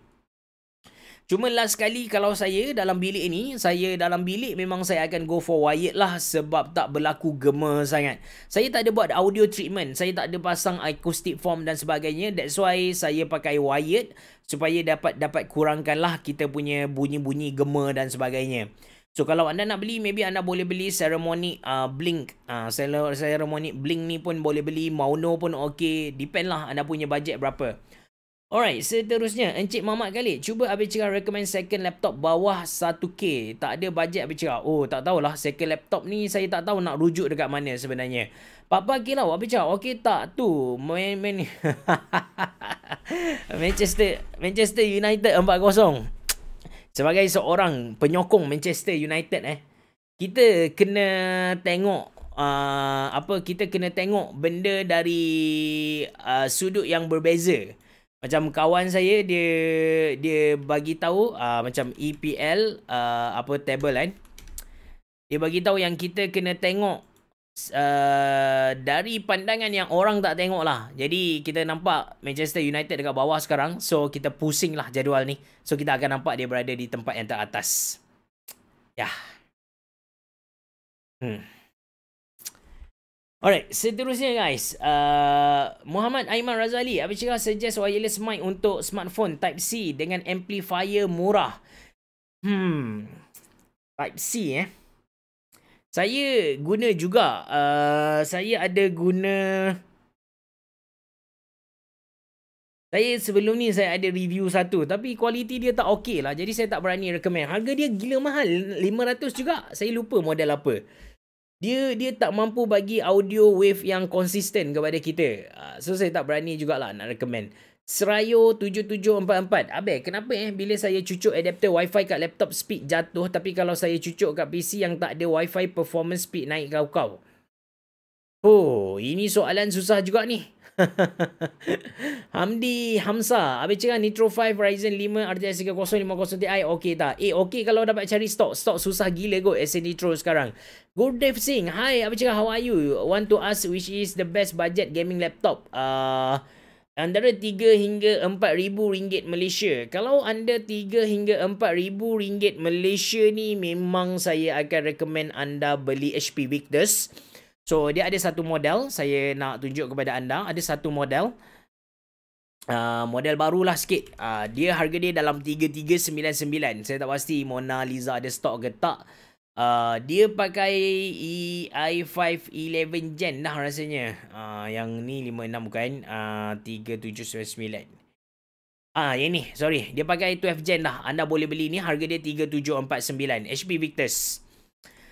Cuma last kali kalau saya dalam bilik ni, saya dalam bilik memang saya akan go for wired lah sebab tak berlaku gema sangat. Saya tak ada buat audio treatment, saya tak ada pasang acoustic form dan sebagainya. That's why saya pakai wired supaya dapat dapat kurangkan lah kita punya bunyi-bunyi gema dan sebagainya. So kalau anda nak beli maybe anda boleh beli Ceremony uh, Blink. Uh, Ceremony Blink ni pun boleh beli. Mauno pun okey. Depend lah anda punya budget berapa. Alright, seterusnya Encik Mamat kali Cuba Abis Cira recommend second laptop bawah 1K Tak ada budget Abis Cira Oh tak tahulah second laptop ni Saya tak tahu nak rujuk dekat mana sebenarnya Papa kilau Abis Cira Okey tak tu main, main. Manchester Manchester United 4-0 sebagai seorang penyokong Manchester United eh kita kena tengok uh, apa kita kena tengok benda dari uh, sudut yang berbeza. Macam kawan saya dia dia bagi tahu uh, macam EPL uh, apa table kan? Dia bagi tahu yang kita kena tengok uh, dari pandangan yang orang tak tengok lah. Jadi kita nampak Manchester United dekat bawah sekarang. So kita pusing lah jadual ni. So kita akan nampak dia berada di tempat yang teratas. Ya. Yeah. Hmm. Alright, seterusnya guys. Uh, Muhammad Aiman Razali. Apa cakap suggest wireless mic untuk smartphone Type-C dengan amplifier murah? Hmm. Type-C eh. Saya guna juga. Uh, saya ada guna... Saya sebelum ni saya ada review satu. Tapi kualiti dia tak okey lah. Jadi saya tak berani recommend. Harga dia gila mahal. 500 juga. Saya lupa model apa. Dia dia tak mampu bagi audio wave yang konsisten kepada kita. Uh, so saya tak berani jugalah nak recommend. Serayo 7744. Abe, kenapa eh bila saya cucuk adapter wifi kat laptop speed jatuh tapi kalau saya cucuk kat PC yang tak ada wifi performance speed naik kau-kau? Oh, ini soalan susah juga ni. Hamdi Hamsa. Abe cakap Nitro 5 Ryzen 5 RTX 3050 Ti okey tak? Eh, okey kalau dapat cari stok. Stok susah gila kot SN Nitro sekarang. Gurdev Singh. Hi, Abe cakap how are you? Want to ask which is the best budget gaming laptop? Uh, antara 3 hingga 4 ribu ringgit Malaysia. Kalau anda 3 hingga 4 ribu ringgit Malaysia ni memang saya akan recommend anda beli HP Victus. So dia ada satu model saya nak tunjuk kepada anda. Ada satu model. uh, model barulah sikit. Uh, dia harga dia dalam 3399. Saya tak pasti Mona Lisa ada stok ke tak. Uh, dia pakai i5 11 gen dah rasanya. Uh, yang ni 56 bukan. Uh, 3799. Ah, yang ni. Sorry. Dia pakai 12 gen dah. Anda boleh beli ni. Harga dia 3749. HP Victus.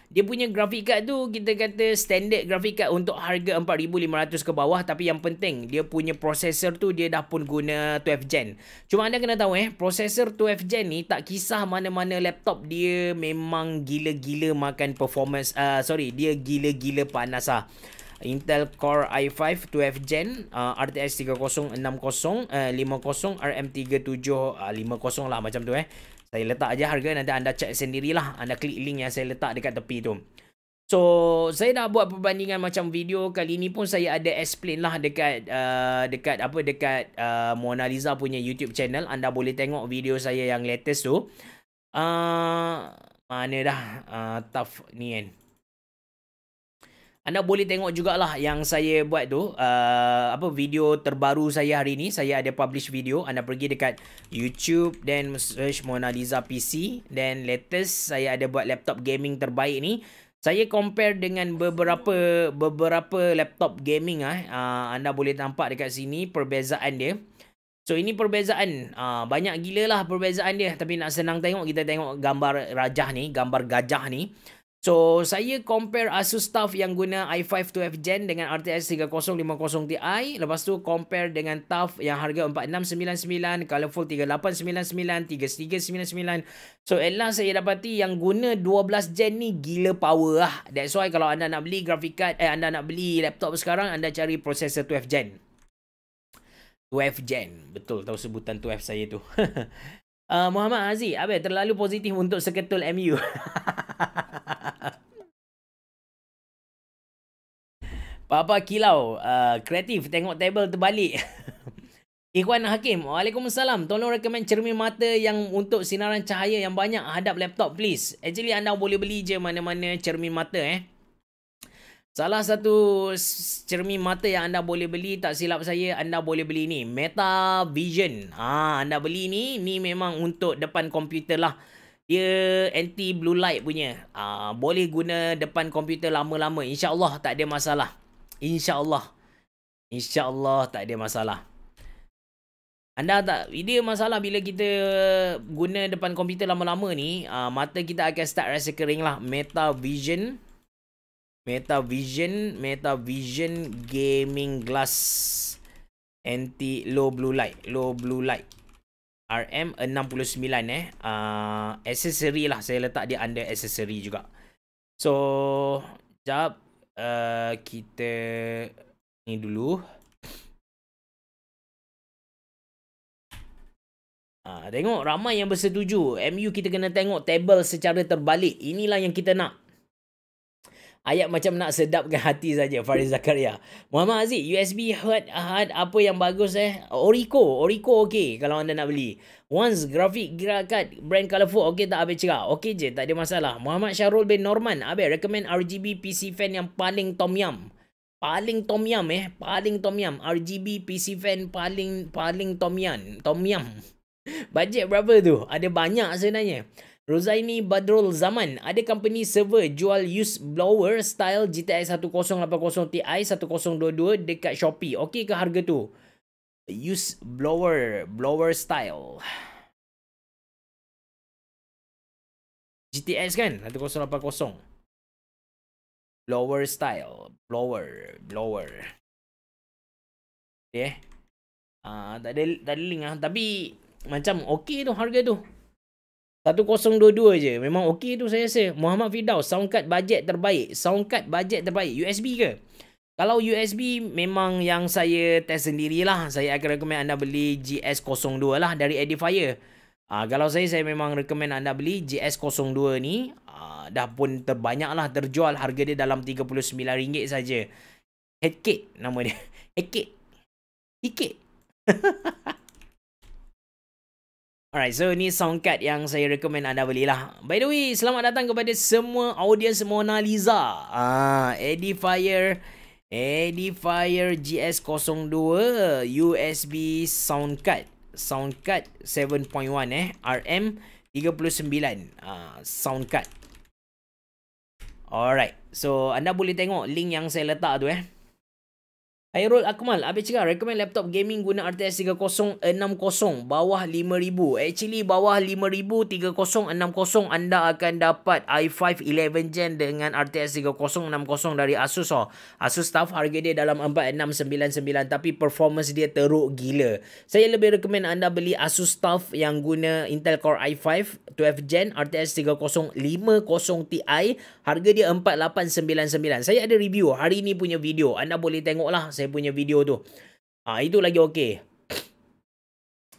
Dia punya graphic card tu kita kata standard graphic card untuk harga 4500 ke bawah tapi yang penting dia punya processor tu dia dah pun guna 12 gen. Cuma anda kena tahu eh processor 12 gen ni tak kisah mana-mana laptop dia memang gila-gila makan performance uh, sorry dia gila-gila panas ah. Intel Core i5 12 Gen uh, RTX 3060 uh, 50 RM37 uh, 50 lah macam tu eh saya letak aja harga nanti anda cek sendirilah. Anda klik link yang saya letak dekat tepi tu. So, saya nak buat perbandingan macam video kali ni pun saya ada explain lah dekat uh, dekat apa dekat uh, Mona Lisa punya YouTube channel. Anda boleh tengok video saya yang latest tu. Uh, mana dah uh, tough ni kan. Anda boleh tengok jugalah yang saya buat tu. Uh, apa video terbaru saya hari ni. Saya ada publish video. Anda pergi dekat YouTube dan search Mona Lisa PC dan latest saya ada buat laptop gaming terbaik ni. Saya compare dengan beberapa beberapa laptop gaming ah uh, anda boleh nampak dekat sini perbezaan dia. So ini perbezaan. Uh, Banyak gila lah perbezaan dia. Tapi nak senang tengok Kita tengok gambar rajah ni Gambar gajah ni So, saya compare Asus TUF yang guna i5 12 Gen dengan RTX 3050 Ti. Lepas tu, compare dengan TUF yang harga 4699, Colorful 3899, 3399. So, at last saya dapati yang guna 12 Gen ni gila power lah. That's why kalau anda nak beli graphic card, eh anda nak beli laptop sekarang, anda cari processor 12 Gen. 12 Gen. Betul tahu sebutan 12 saya tu. uh, Muhammad Aziz, apa terlalu positif untuk seketul MU. Papa Kilau, uh, kreatif tengok table terbalik. Ikhwan Hakim, Waalaikumsalam. Tolong rekomen cermin mata yang untuk sinaran cahaya yang banyak hadap laptop please. Actually anda boleh beli je mana-mana cermin mata eh. Salah satu cermin mata yang anda boleh beli tak silap saya anda boleh beli ni Meta Vision. Ah anda beli ni ni memang untuk depan komputer lah. Dia anti blue light punya. Ah boleh guna depan komputer lama-lama. Insya-Allah tak ada masalah. InsyaAllah. InsyaAllah tak ada masalah. Anda tak, dia masalah bila kita guna depan komputer lama-lama ni, uh, mata kita akan start rasa kering lah. Meta Vision. Meta Vision. Meta Vision Gaming Glass. Anti Low Blue Light. Low Blue Light. RM69 eh. Uh, accessory lah. Saya letak dia under accessory juga. So, jap. Uh, kita ni dulu. Ah, tengok ramai yang bersetuju. MU kita kena tengok table secara terbalik. Inilah yang kita nak. Ayat macam nak sedapkan hati saja Farid Zakaria. Muhammad Aziz, USB hard, hard apa yang bagus eh? Orico, Orico okey kalau anda nak beli. Once graphic card brand colorful okey tak habis cerah. Okey je tak ada masalah. Muhammad Syarul bin Norman habis recommend RGB PC fan yang paling tom yum. Paling tom yum eh, paling tom yum. RGB PC fan paling paling tom yum. Tom yum. Budget berapa tu? Ada banyak sebenarnya. Rozaini Badrul Zaman. Ada company server jual use blower style GTX 1080 Ti 1022 dekat Shopee. Okey ke harga tu? use blower blower style GTX kan 1080 blower style blower blower okay. ah tak ada tak ada link ah tapi macam okey tu harga tu 1022 je memang okey tu saya rasa Muhammad Fidaus sound card bajet terbaik sound card bajet terbaik USB ke kalau USB memang yang saya test sendirilah. Saya akan recommend anda beli GS02 lah dari Edifier. Uh, kalau saya, saya memang recommend anda beli GS02 ni. Uh, dah pun terbanyak lah terjual. Harga dia dalam RM39 saja. Headkit nama dia. Headkit. Headkit. Alright, so ni sound card yang saya recommend anda belilah. By the way, selamat datang kepada semua audience Mona Lisa. Ah, Edifier Edifier GS02 USB sound card. Sound card 7.1 eh. RM 39. Uh, sound card. Alright. So anda boleh tengok link yang saya letak tu eh. Hairul Akmal, Habis cakap recommend laptop gaming guna RTX 3060 bawah 5000. Actually bawah 5000 3060 anda akan dapat i5 11 gen dengan RTX 3060 dari Asus oh. Asus staff harga dia dalam 4699 tapi performance dia teruk gila. Saya lebih recommend anda beli Asus staff yang guna Intel Core i5 12 gen RTX 3050 Ti harga dia 4899. Saya ada review hari ni punya video. Anda boleh tengoklah saya punya video tu. Ah ha, itu lagi okey.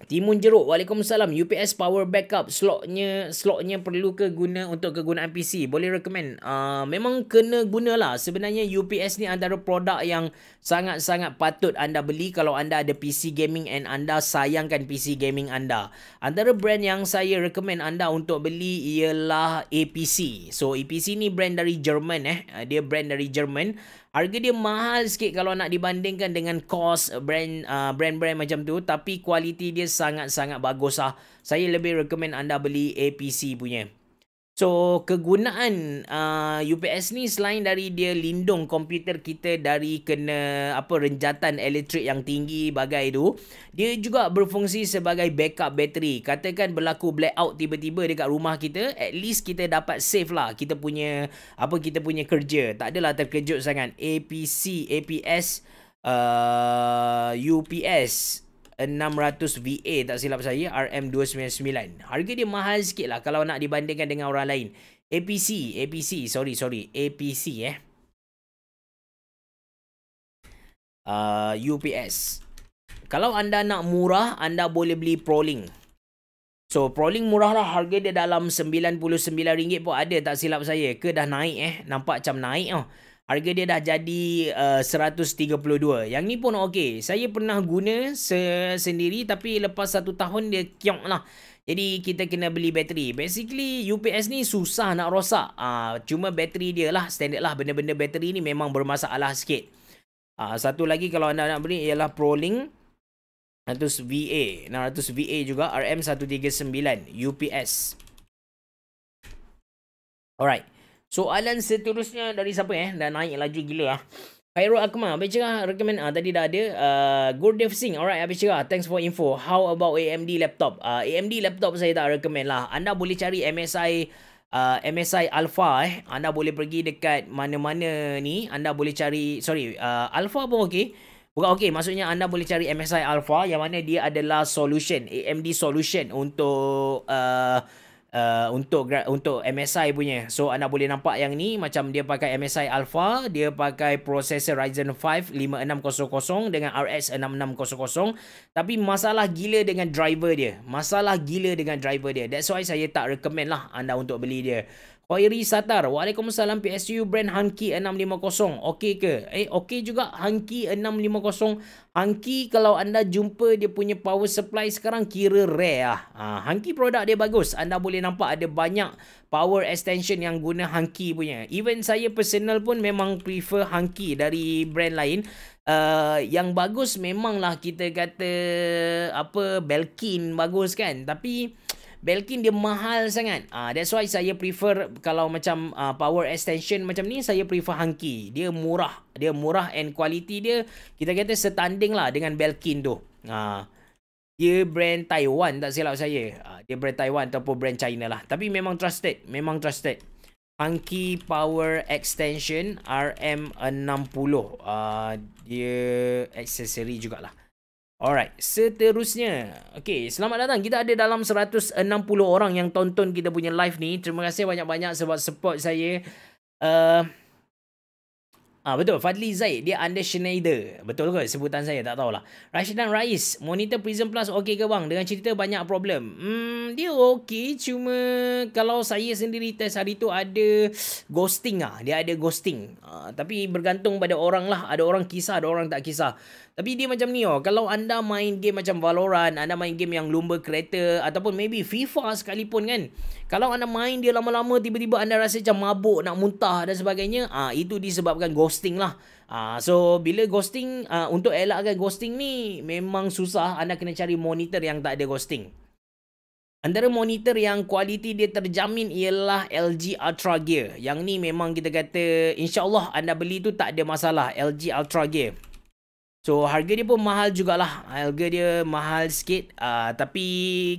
Timun Jeruk, Waalaikumsalam. UPS power backup slotnya slotnya perlu ke guna untuk kegunaan PC? Boleh recommend. Uh, memang kena gunalah. Sebenarnya UPS ni antara produk yang sangat-sangat patut anda beli kalau anda ada PC gaming and anda sayangkan PC gaming anda. Antara brand yang saya recommend anda untuk beli ialah APC. So APC ni brand dari Jerman eh. Dia brand dari Jerman. Harga dia mahal sikit kalau nak dibandingkan dengan cost brand uh, brand-brand macam tu tapi kualiti dia sangat-sangat bagus lah. Saya lebih recommend anda beli APC punya. So kegunaan uh, UPS ni selain dari dia lindung komputer kita dari kena apa renjatan elektrik yang tinggi bagai tu, dia juga berfungsi sebagai backup bateri. Katakan berlaku blackout tiba-tiba dekat rumah kita, at least kita dapat save lah kita punya apa kita punya kerja. Tak adalah terkejut sangat. APC, APS, uh, UPS 600 VA tak silap saya RM299 harga dia mahal sikit lah kalau nak dibandingkan dengan orang lain. APC APC sorry sorry APC eh. Uh, UPS kalau anda nak murah anda boleh beli Prolink. So Prolink murah lah harga dia dalam RM99 pun ada tak silap saya. Ke dah naik eh? Nampak macam naik oh. Harga dia dah jadi uh, 132. Yang ni pun okey. Saya pernah guna se sendiri tapi lepas satu tahun dia kiok lah. Jadi kita kena beli bateri. Basically UPS ni susah nak rosak. Uh, cuma bateri dia lah standard lah. Benda-benda bateri ni memang bermasalah sikit. Uh, satu lagi kalau anda nak beli ialah ProLink 600 VA. 600 VA juga RM139 UPS. Alright. Soalan seterusnya dari siapa eh? Dah naik laju gila ah. Khairul Akmal, habis cerah recommend ah tadi dah ada uh, Gurdev Singh. Alright, habis cerah. Thanks for info. How about AMD laptop? Uh, AMD laptop saya tak recommend lah. Anda boleh cari MSI uh, MSI Alpha eh. Anda boleh pergi dekat mana-mana ni. Anda boleh cari sorry, uh, Alpha pun okey. Bukan okey, maksudnya anda boleh cari MSI Alpha yang mana dia adalah solution, AMD solution untuk uh, Uh, untuk untuk MSI punya. So anda boleh nampak yang ni macam dia pakai MSI Alpha, dia pakai processor Ryzen 5 5600 dengan RX 6600. Tapi masalah gila dengan driver dia. Masalah gila dengan driver dia. That's why saya tak recommend lah anda untuk beli dia. Khairi Satar. Waalaikumsalam PSU brand Hanki 650. Okey ke? Eh, okey juga Hanki 650. Hanki kalau anda jumpa dia punya power supply sekarang kira rare lah. Ha, Hanki produk dia bagus. Anda boleh nampak ada banyak power extension yang guna Hanki punya. Even saya personal pun memang prefer Hanki dari brand lain. Uh, yang bagus memanglah kita kata apa Belkin bagus kan. Tapi... Belkin dia mahal sangat. Uh, that's why saya prefer kalau macam uh, power extension macam ni saya prefer Hanki. Dia murah. Dia murah and quality dia kita kata setanding lah dengan Belkin tu. Uh, dia brand Taiwan tak silap saya. Uh, dia brand Taiwan ataupun brand China lah. Tapi memang trusted, memang trusted. Hanki Power Extension RM60. Uh, dia aksesori jugalah. Alright, seterusnya. Okay, selamat datang. Kita ada dalam 160 orang yang tonton kita punya live ni. Terima kasih banyak-banyak sebab support saya. Uh, Ah betul Fadli Zaid dia under Schneider. Betul ke sebutan saya tak tahulah. Rashidan Rais monitor Prism Plus okey ke bang dengan cerita banyak problem. Hmm dia okey cuma kalau saya sendiri test hari tu ada ghosting ah. Dia ada ghosting. Ah, tapi bergantung pada orang lah. Ada orang kisah ada orang tak kisah. Tapi dia macam ni oh. Kalau anda main game macam Valorant, anda main game yang lumba kereta ataupun maybe FIFA sekalipun kan. Kalau anda main dia lama-lama tiba-tiba anda rasa macam mabuk nak muntah dan sebagainya, ah itu disebabkan ghosting lah. Uh, so bila ghosting uh, untuk elakkan ghosting ni memang susah anda kena cari monitor yang tak ada ghosting. Antara monitor yang kualiti dia terjamin ialah LG Ultra Gear. Yang ni memang kita kata insyaAllah anda beli tu tak ada masalah LG Ultra Gear. So harga dia pun mahal jugalah. Harga dia mahal sikit. Uh, tapi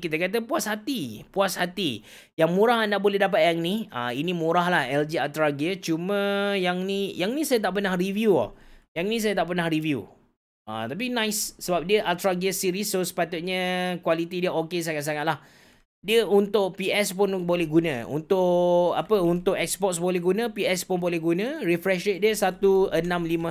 kita kata puas hati. Puas hati. Yang murah anda boleh dapat yang ni. Uh, ini murah lah LG Ultra Gear. Cuma yang ni yang ni saya tak pernah review. Oh. Yang ni saya tak pernah review. Uh, tapi nice. Sebab dia Ultra Gear series. So sepatutnya kualiti dia okey sangat-sangat lah dia untuk PS pun boleh guna. Untuk apa? Untuk Xbox boleh guna, PS pun boleh guna. Refresh rate dia 165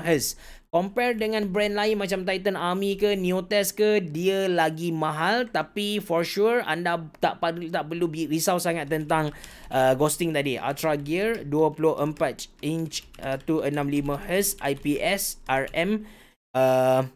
Hz. Compare dengan brand lain macam Titan Army ke Neotest ke, dia lagi mahal tapi for sure anda tak tak perlu risau sangat tentang uh, ghosting tadi. Ultra Gear 24 inch uh, 265 Hz IPS RM uh,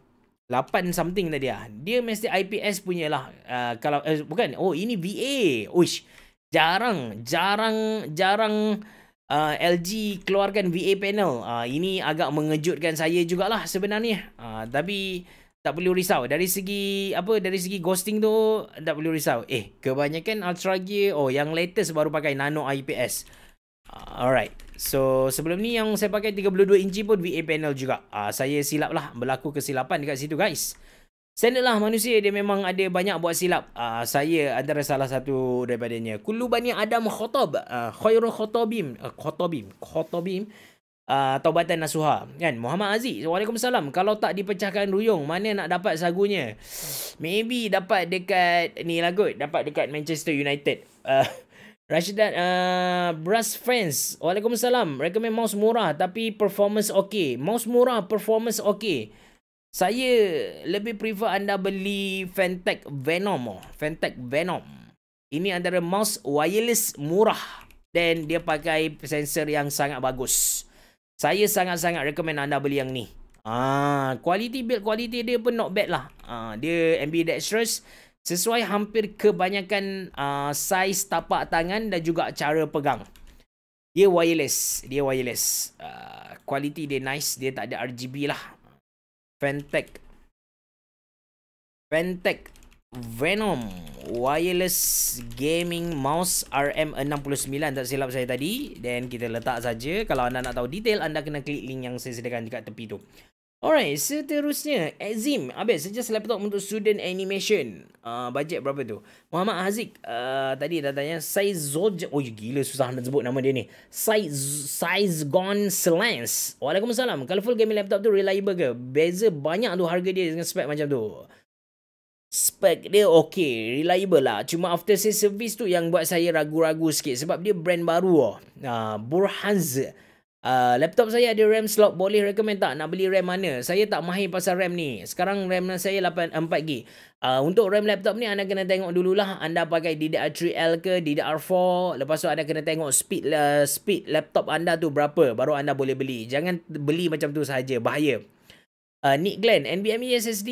8 something tadi ah. Dia mesti IPS punya lah. Uh, kalau uh, bukan. Oh ini VA. Uish. Jarang, jarang, jarang uh, LG keluarkan VA panel. Uh, ini agak mengejutkan saya jugalah sebenarnya. Uh, tapi tak perlu risau. Dari segi apa? Dari segi ghosting tu tak perlu risau. Eh, kebanyakan Ultra Gear oh yang latest baru pakai nano IPS. Alright. So sebelum ni yang saya pakai 32 inci pun VA panel juga. Uh, saya silap lah berlaku kesilapan dekat situ guys. Standard lah manusia dia memang ada banyak buat silap. Uh, saya antara salah satu daripadanya. Kullu bani Adam khotob. Uh, khairul khotobim. Uh, khotobim. Khotobim. Uh, taubatan nasuha. Kan? Muhammad Aziz. Waalaikumsalam. Kalau tak dipecahkan ruyung, mana nak dapat sagunya? Maybe dapat dekat ni lah kot. Dapat dekat Manchester United. Uh, Rashidat uh, Brass Friends. Waalaikumsalam. Recommend mouse murah Tapi performance okay Mouse murah Performance okay Saya Lebih prefer anda beli Fantech Venom. Fantech Venom. Ini antara mouse wireless murah. Dan dia pakai sensor yang sangat bagus. Saya sangat-sangat recommend anda beli yang ni. Ah, quality build quality dia pun not bad lah. Ah, dia ambidextrous sesuai hampir kebanyakan uh, saiz tapak tangan dan juga cara pegang. Dia wireless, dia wireless. Uh, quality dia nice, dia tak ada RGB lah. Fantech. Fantech Venom wireless gaming mouse RM69 tak silap saya tadi dan kita letak saja kalau anda nak tahu detail anda kena klik link yang saya sediakan dekat tepi tu. Alright, seterusnya Exim, habis suggest laptop untuk student animation. Uh, budget berapa tu? Muhammad Haziq uh, tadi dah tanya size Zoj. Oh gila susah nak sebut nama dia ni. Size size gone slants. Waalaikumsalam. Full gaming laptop tu reliable ke? Beza banyak tu harga dia dengan spek macam tu. Spek dia okay, reliable lah. Cuma after sales service tu yang buat saya ragu-ragu sikit sebab dia brand baru ah. Uh, Burhanz. Uh, laptop saya ada RAM slot boleh recommend tak nak beli RAM mana? Saya tak mahir pasal RAM ni. Sekarang RAM saya 8 4GB uh, untuk RAM laptop ni anda kena tengok dululah anda pakai DDR3L ke DDR4 lepas tu anda kena tengok speed uh, speed laptop anda tu berapa baru anda boleh beli. Jangan beli macam tu saja bahaya Uh, Nick Glenn, NVMe SSD,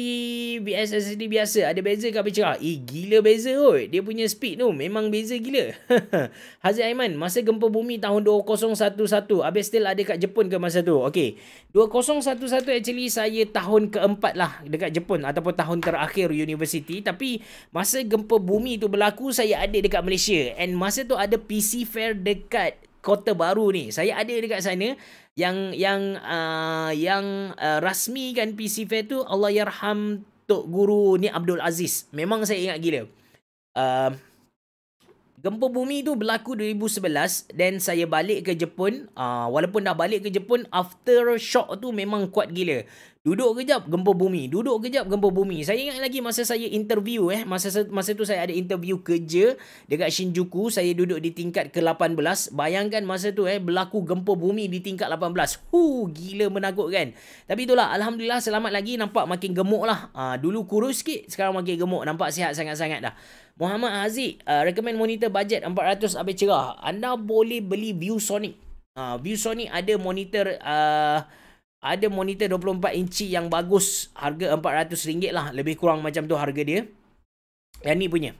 SSD biasa. Ada beza ke apa cerah? Eh, gila beza kot. Dia punya speed tu memang beza gila. Haziq Aiman, masa gempa bumi tahun 2011. Habis still ada kat Jepun ke masa tu? Okay. 2011 actually saya tahun keempat lah dekat Jepun. Ataupun tahun terakhir university. Tapi masa gempa bumi tu berlaku, saya ada dekat Malaysia. And masa tu ada PC Fair dekat Kota Baru ni. Saya ada dekat sana yang yang uh, yang uh, rasmi kan PC Fair tu Allah yarham Tok Guru ni Abdul Aziz. Memang saya ingat gila. Uh, gempa bumi tu berlaku 2011 dan saya balik ke Jepun. Uh, walaupun dah balik ke Jepun, after shock tu memang kuat gila. Duduk kejap gempa bumi, duduk kejap gempa bumi. Saya ingat lagi masa saya interview eh, masa masa tu saya ada interview kerja dekat Shinjuku, saya duduk di tingkat ke-18. Bayangkan masa tu eh berlaku gempa bumi di tingkat 18. Hu, gila menakutkan. Tapi itulah alhamdulillah selamat lagi nampak makin gemuk lah. Uh, dulu kurus sikit, sekarang makin gemuk, nampak sihat sangat-sangat dah. Muhammad Haziq, uh, recommend monitor budget 400 habis cerah. Anda boleh beli ViewSonic. Uh, ViewSonic ada monitor uh, ada monitor 24 inci yang bagus. Harga RM400 lah. Lebih kurang macam tu harga dia. Yang ni punya.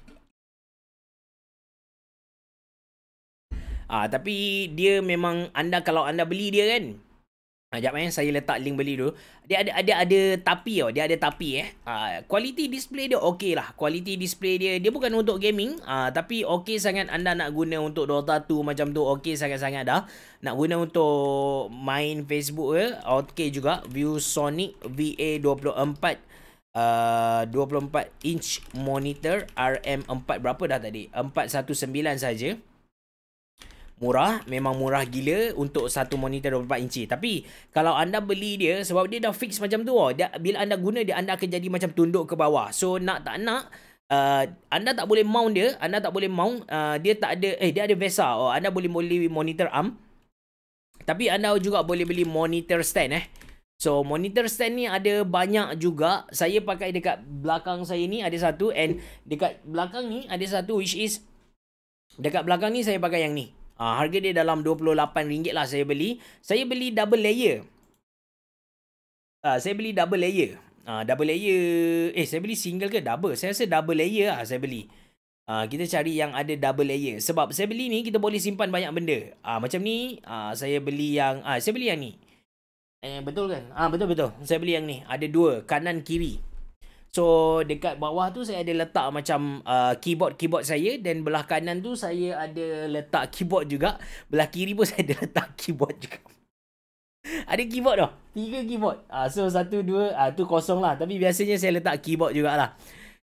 Ah, tapi dia memang anda kalau anda beli dia kan sekejap eh, saya letak link beli dulu. Dia ada ada ada tapi tau. Dia ada tapi eh. Ha, quality display dia okey lah. Quality display dia, dia bukan untuk gaming. Ha, tapi okey sangat anda nak guna untuk Dota 2 macam tu. Okey sangat-sangat dah. Nak guna untuk main Facebook ke. Okey juga. ViewSonic VA24. Uh, 24 inch monitor RM4 berapa dah tadi? 419 saja murah memang murah gila untuk satu monitor 24 inci tapi kalau anda beli dia sebab dia dah fix macam tu oh dia, bila anda guna dia anda akan jadi macam tunduk ke bawah so nak tak nak uh, anda tak boleh mount dia anda tak boleh mount uh, dia tak ada eh dia ada VESA oh anda boleh beli monitor arm tapi anda juga boleh beli monitor stand eh So monitor stand ni ada banyak juga. Saya pakai dekat belakang saya ni ada satu and dekat belakang ni ada satu which is dekat belakang ni saya pakai yang ni. Uh, harga dia dalam RM28 lah saya beli. Saya beli double layer. Uh, saya beli double layer. Uh, double layer. Eh, saya beli single ke double? Saya rasa double layer lah saya beli. Uh, kita cari yang ada double layer. Sebab saya beli ni, kita boleh simpan banyak benda. Uh, macam ni, uh, saya beli yang... Uh, saya beli yang ni. Eh, betul kan? Ah uh, Betul-betul. Saya beli yang ni. Ada dua. Kanan, kiri. So dekat bawah tu saya ada letak macam uh, keyboard-keyboard saya dan belah kanan tu saya ada letak keyboard juga. Belah kiri pun saya ada letak keyboard juga. ada keyboard tau. Tiga keyboard. Uh, so satu, dua, uh, tu kosong lah. Tapi biasanya saya letak keyboard jugalah.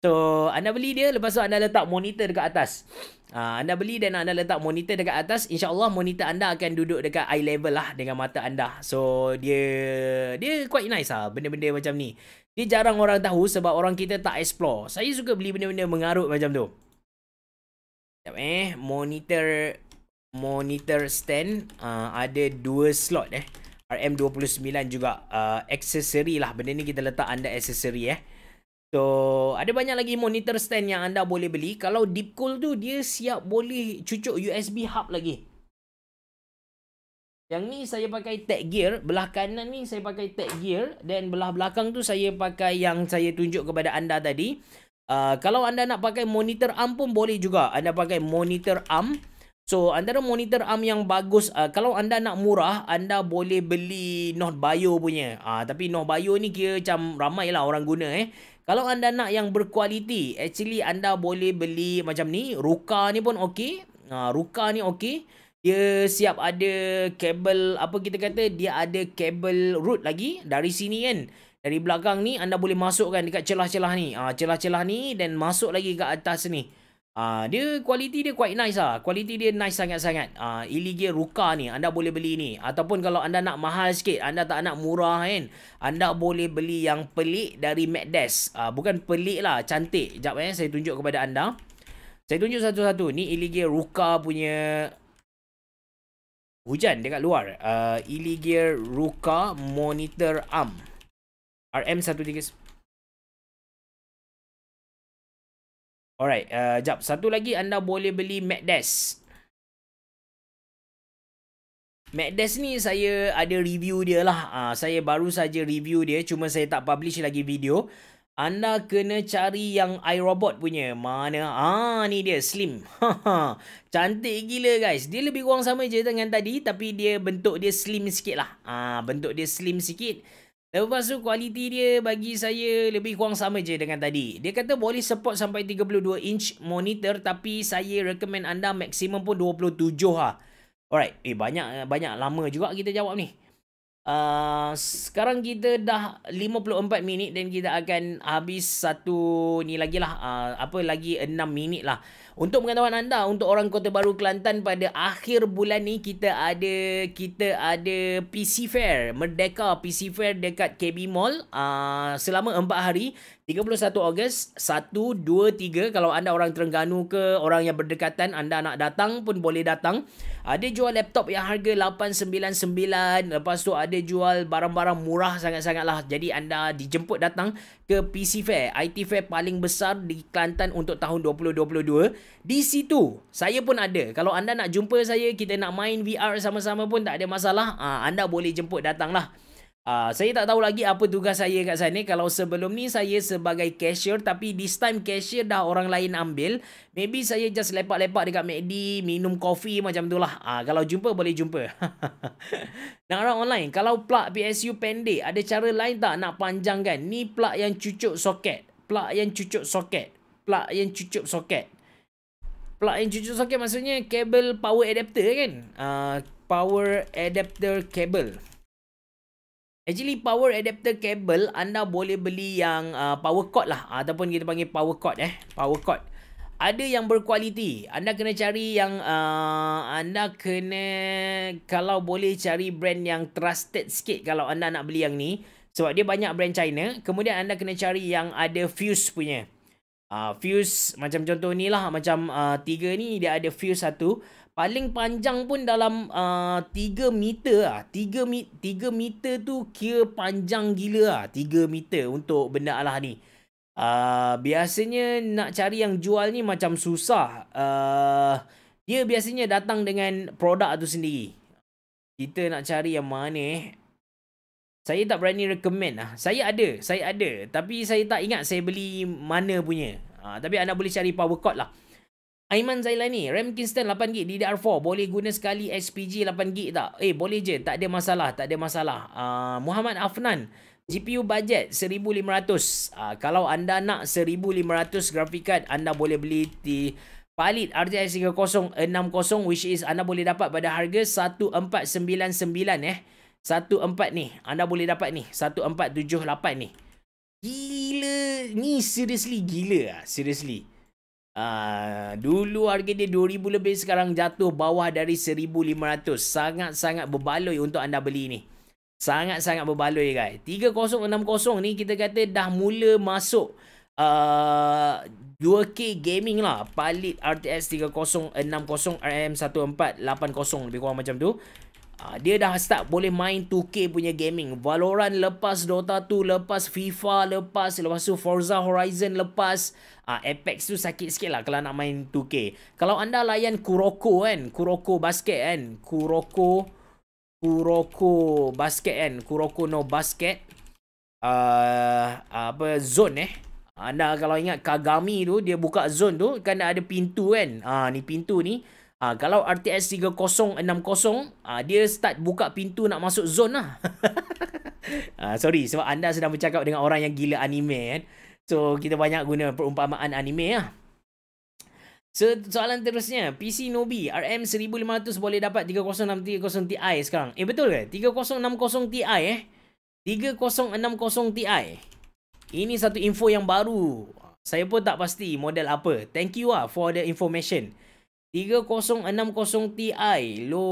So anda beli dia lepas tu anda letak monitor dekat atas. Uh, anda beli dan anda letak monitor dekat atas. InsyaAllah monitor anda akan duduk dekat eye level lah dengan mata anda. So dia dia quite nice lah benda-benda macam ni. Dia jarang orang tahu sebab orang kita tak explore. Saya suka beli benda-benda mengarut macam tu. Sekejap eh. Monitor monitor stand uh, ada dua slot eh. RM29 juga uh, aksesori lah. Benda ni kita letak anda aksesori eh. So, ada banyak lagi monitor stand yang anda boleh beli. Kalau deep cool tu, dia siap boleh cucuk USB hub lagi. Yang ni saya pakai tag gear. Belah kanan ni saya pakai tag gear. Dan belah belakang tu saya pakai yang saya tunjuk kepada anda tadi. Uh, kalau anda nak pakai monitor arm pun boleh juga. Anda pakai monitor arm. So antara monitor arm yang bagus. Uh, kalau anda nak murah. Anda boleh beli North Bio punya. Uh, tapi North Bio ni kira macam ramai lah orang guna eh. Kalau anda nak yang berkualiti. Actually anda boleh beli macam ni. Ruka ni pun okey. Uh, Ruka ni okey dia siap ada kabel apa kita kata dia ada kabel root lagi dari sini kan dari belakang ni anda boleh masukkan dekat celah-celah ni ah celah-celah ni dan masuk lagi ke atas ni ah dia kualiti dia quite nice ah. Kualiti dia nice sangat-sangat. Ah Iligia Ruka ni anda boleh beli ni. Ataupun kalau anda nak mahal sikit anda tak nak murah kan? Anda boleh beli yang pelik dari Macdes ah bukan pelik lah cantik. Jap eh saya tunjuk kepada anda. Saya tunjuk satu-satu. Ni Iligia Ruka punya hujan dekat luar. Uh, Iligear Ruka Monitor Arm. RM13. Alright, uh, jap. Satu lagi anda boleh beli MacDesk. MacDesk ni saya ada review dia lah. Uh, saya baru saja review dia. Cuma saya tak publish lagi video. Anda kena cari yang iRobot punya. Mana? Ah, ni dia. Slim. Cantik gila guys. Dia lebih kurang sama je dengan tadi. Tapi dia bentuk dia slim sikit lah. Ah, bentuk dia slim sikit. Lepas tu kualiti dia bagi saya lebih kurang sama je dengan tadi. Dia kata boleh support sampai 32 inch monitor. Tapi saya recommend anda maksimum pun 27 lah. Alright. Eh, banyak banyak lama juga kita jawab ni. Uh, sekarang kita dah 54 minit dan kita akan habis satu ni lagi lah. Uh, apa lagi 6 minit lah. Untuk pengetahuan anda, untuk orang Kota Baru Kelantan pada akhir bulan ni kita ada kita ada PC Fair, Merdeka PC Fair dekat KB Mall uh, selama 4 hari 31 Ogos 1 2 3 kalau anda orang Terengganu ke orang yang berdekatan anda nak datang pun boleh datang. Ada jual laptop yang harga 899 lepas tu ada jual barang-barang murah sangat-sangat lah. Jadi anda dijemput datang ke PC Fair, IT Fair paling besar di Kelantan untuk tahun 2022. Di situ, saya pun ada. Kalau anda nak jumpa saya, kita nak main VR sama-sama pun tak ada masalah. Ha, anda boleh jemput datang lah. Uh, saya tak tahu lagi apa tugas saya kat sana. Kalau sebelum ni saya sebagai cashier tapi this time cashier dah orang lain ambil. Maybe saya just lepak-lepak dekat McD, minum kopi macam tu lah. Uh, kalau jumpa boleh jumpa. nak orang online. Kalau plug PSU pendek, ada cara lain tak nak panjangkan? Ni plug yang cucuk soket. Plug yang cucuk soket. Plug yang cucuk soket. Plug yang cucuk soket maksudnya kabel power adapter kan? Uh, power adapter cable. Actually power adapter cable anda boleh beli yang uh, power cord lah ataupun kita panggil power cord eh power cord. Ada yang berkualiti. Anda kena cari yang uh, anda kena kalau boleh cari brand yang trusted sikit kalau anda nak beli yang ni sebab dia banyak brand China. Kemudian anda kena cari yang ada fuse punya. Uh, fuse macam contoh ni lah macam uh, tiga ni dia ada fuse satu paling panjang pun dalam uh, 3 meter ah 3 mi 3 meter tu kira panjang gila ah 3 meter untuk benda Allah ni uh, biasanya nak cari yang jual ni macam susah uh, dia biasanya datang dengan produk tu sendiri kita nak cari yang mana eh saya tak berani recommend lah. Saya ada, saya ada. Tapi saya tak ingat saya beli mana punya. Uh, tapi anda boleh cari power cord lah. Aiman Zailani, RAM Kingston 8GB DDR4 boleh guna sekali SPG 8GB tak? Eh boleh je, tak ada masalah, tak ada masalah. Uh, Muhammad Afnan, GPU budget 1500. Uh, kalau anda nak 1500 graphic card, anda boleh beli di Palit RTX 3060 which is anda boleh dapat pada harga 1499 eh. 14 ni, anda boleh dapat ni, 1478 ni. Gila, ni seriously gila ah, seriously. Uh, dulu harga dia 2000 lebih sekarang jatuh bawah dari 1500 sangat-sangat berbaloi untuk anda beli ni. Sangat-sangat berbaloi guys. 3060 ni kita kata dah mula masuk uh, 2K gaming lah. Palit RTX 3060 RM1480 lebih kurang macam tu Uh, dia dah start boleh main 2K punya gaming. Valorant lepas Dota 2, lepas FIFA lepas, lepas tu Forza Horizon lepas. Uh, Apex tu sakit sikit lah kalau nak main 2K. Kalau anda layan Kuroko kan, Kuroko basket kan, Kuroko, Kuroko basket kan, Kuroko no basket. Uh, apa zone eh anda kalau ingat Kagami tu dia buka zone tu kan ada pintu kan uh, ni pintu ni Ha, kalau RTS 3060 ha, dia start buka pintu nak masuk zone lah. ha, sorry sebab anda sedang bercakap dengan orang yang gila anime kan. So kita banyak guna perumpamaan anime lah. So, soalan terusnya, PC Nobi RM1500 boleh dapat 3060 Ti sekarang. Eh betul ke? 3060 Ti eh? 3060 Ti. Ini satu info yang baru. Saya pun tak pasti model apa. Thank you lah for the information. 3060 Ti lo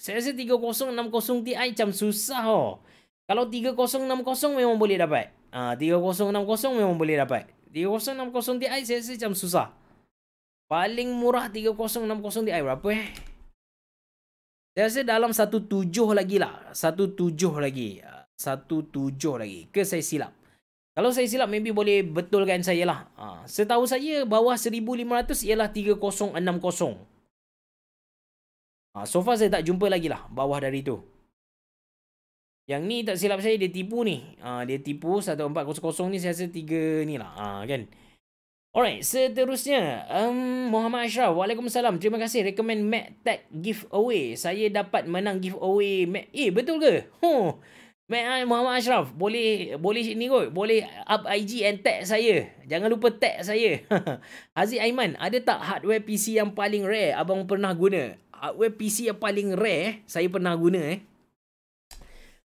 saya rasa 3060 Ti macam susah oh. Kalau 3060 memang boleh dapat. Ah uh, 3060 memang boleh dapat. 3060 Ti saya rasa macam susah. Paling murah 3060 Ti berapa eh? Saya rasa dalam 17 lagi lah. 17 lagi. 17 lagi. Ke saya silap? Kalau saya silap maybe boleh betulkan saya lah. Ha, setahu saya bawah 1500 ialah 3060. Ha, so far saya tak jumpa lagi lah bawah dari tu. Yang ni tak silap saya dia tipu ni. Ha, dia tipu 1400 ni saya rasa 3 ni lah. Ha, kan? Alright, seterusnya. Um, Muhammad Ashraf. Waalaikumsalam. Terima kasih. Recommend Mac Tech giveaway. Saya dapat menang giveaway Mac. Eh, betul ke? Huh. Mac Muhammad Ashraf boleh boleh ni kot. Boleh up IG and tag saya. Jangan lupa tag saya. Haziq Aiman ada tak hardware PC yang paling rare abang pernah guna? Hardware PC yang paling rare saya pernah guna eh.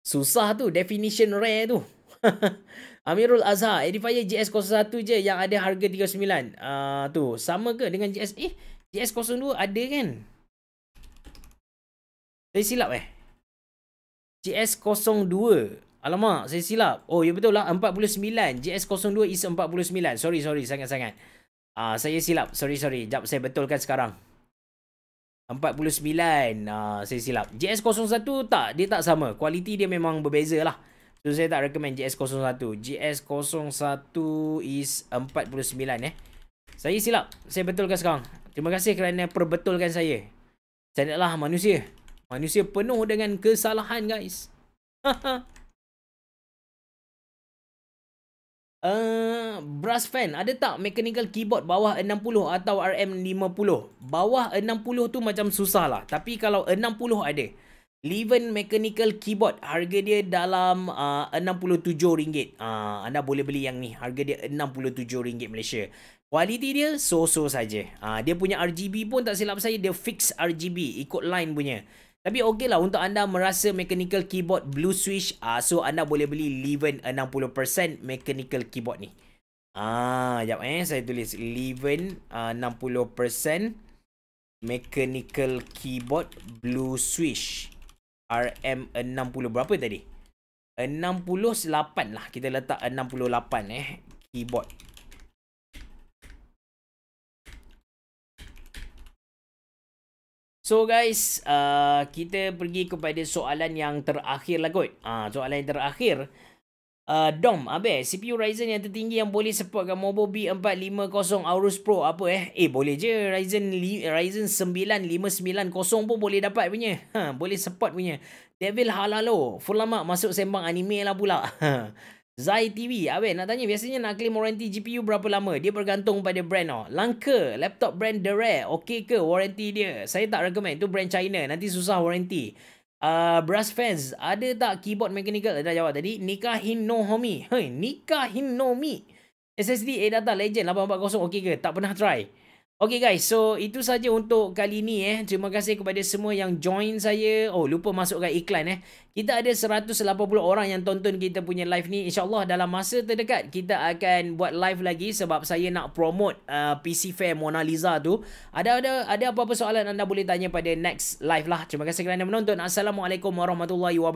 Susah tu definition rare tu. Amirul Azhar Edifier GS01 je yang ada harga 39 uh, tu sama ke dengan GS eh GS02 ada kan? Saya silap eh GS02. Alamak, saya silap. Oh, ya betul lah. 49. GS02 is 49. Sorry, sorry. Sangat-sangat. Ah, uh, saya silap. Sorry, sorry. Jap, saya betulkan sekarang. 49. Ah, uh, saya silap. GS01 tak. Dia tak sama. Kualiti dia memang berbeza lah. So, saya tak recommend GS01. GS01 is 49 eh. Saya silap. Saya betulkan sekarang. Terima kasih kerana perbetulkan saya. Saya adalah manusia. Manusia penuh dengan kesalahan guys. Uh, brass fan ada tak mechanical keyboard bawah 60 atau RM50 bawah 60 tu macam susah lah. Tapi kalau 60 ada. Leven mechanical keyboard harga dia dalam uh, RM67 uh, anda boleh beli yang ni. Harga dia RM67 Malaysia. Kualiti dia so-so saja. Uh, dia punya RGB pun tak silap saya. Dia fix RGB ikut line punya. Tapi okey lah untuk anda merasa mechanical keyboard blue switch, uh, so anda boleh beli Leven 60% mechanical keyboard ni. Ah, jap eh saya tulis Leven uh, 60% mechanical keyboard blue switch RM60 berapa tadi? 68 lah kita letak 68 eh keyboard. So guys, uh, kita pergi kepada soalan yang terakhir lah kot. Uh, soalan yang terakhir. Uh, Dom, abe, CPU Ryzen yang tertinggi yang boleh supportkan Mobo B450 Aorus Pro apa eh? Eh, boleh je Ryzen Ryzen 9590 pun boleh dapat punya. Ha, boleh support punya. Devil halalo. Full lama masuk sembang anime lah pula. Zai TV, Abe nak tanya biasanya nak claim warranty GPU berapa lama? Dia bergantung pada brand oh. Langka, laptop brand The Rare, okey ke warranty dia? Saya tak recommend, tu brand China, nanti susah warranty. Uh, brass fans, ada tak keyboard mechanical? Dah jawab tadi. Nikahin no homie. Hei, nikahin no mi. SSD A-Data Legend 840, okey ke? Tak pernah try. Okay guys, so itu saja untuk kali ni eh. Terima kasih kepada semua yang join saya. Oh, lupa masukkan iklan eh. Kita ada 180 orang yang tonton kita punya live ni. InsyaAllah dalam masa terdekat kita akan buat live lagi sebab saya nak promote uh, PC Fair Mona Lisa tu. Ada ada ada apa-apa soalan anda boleh tanya pada next live lah. Terima kasih kerana menonton. Assalamualaikum warahmatullahi wabarakatuh.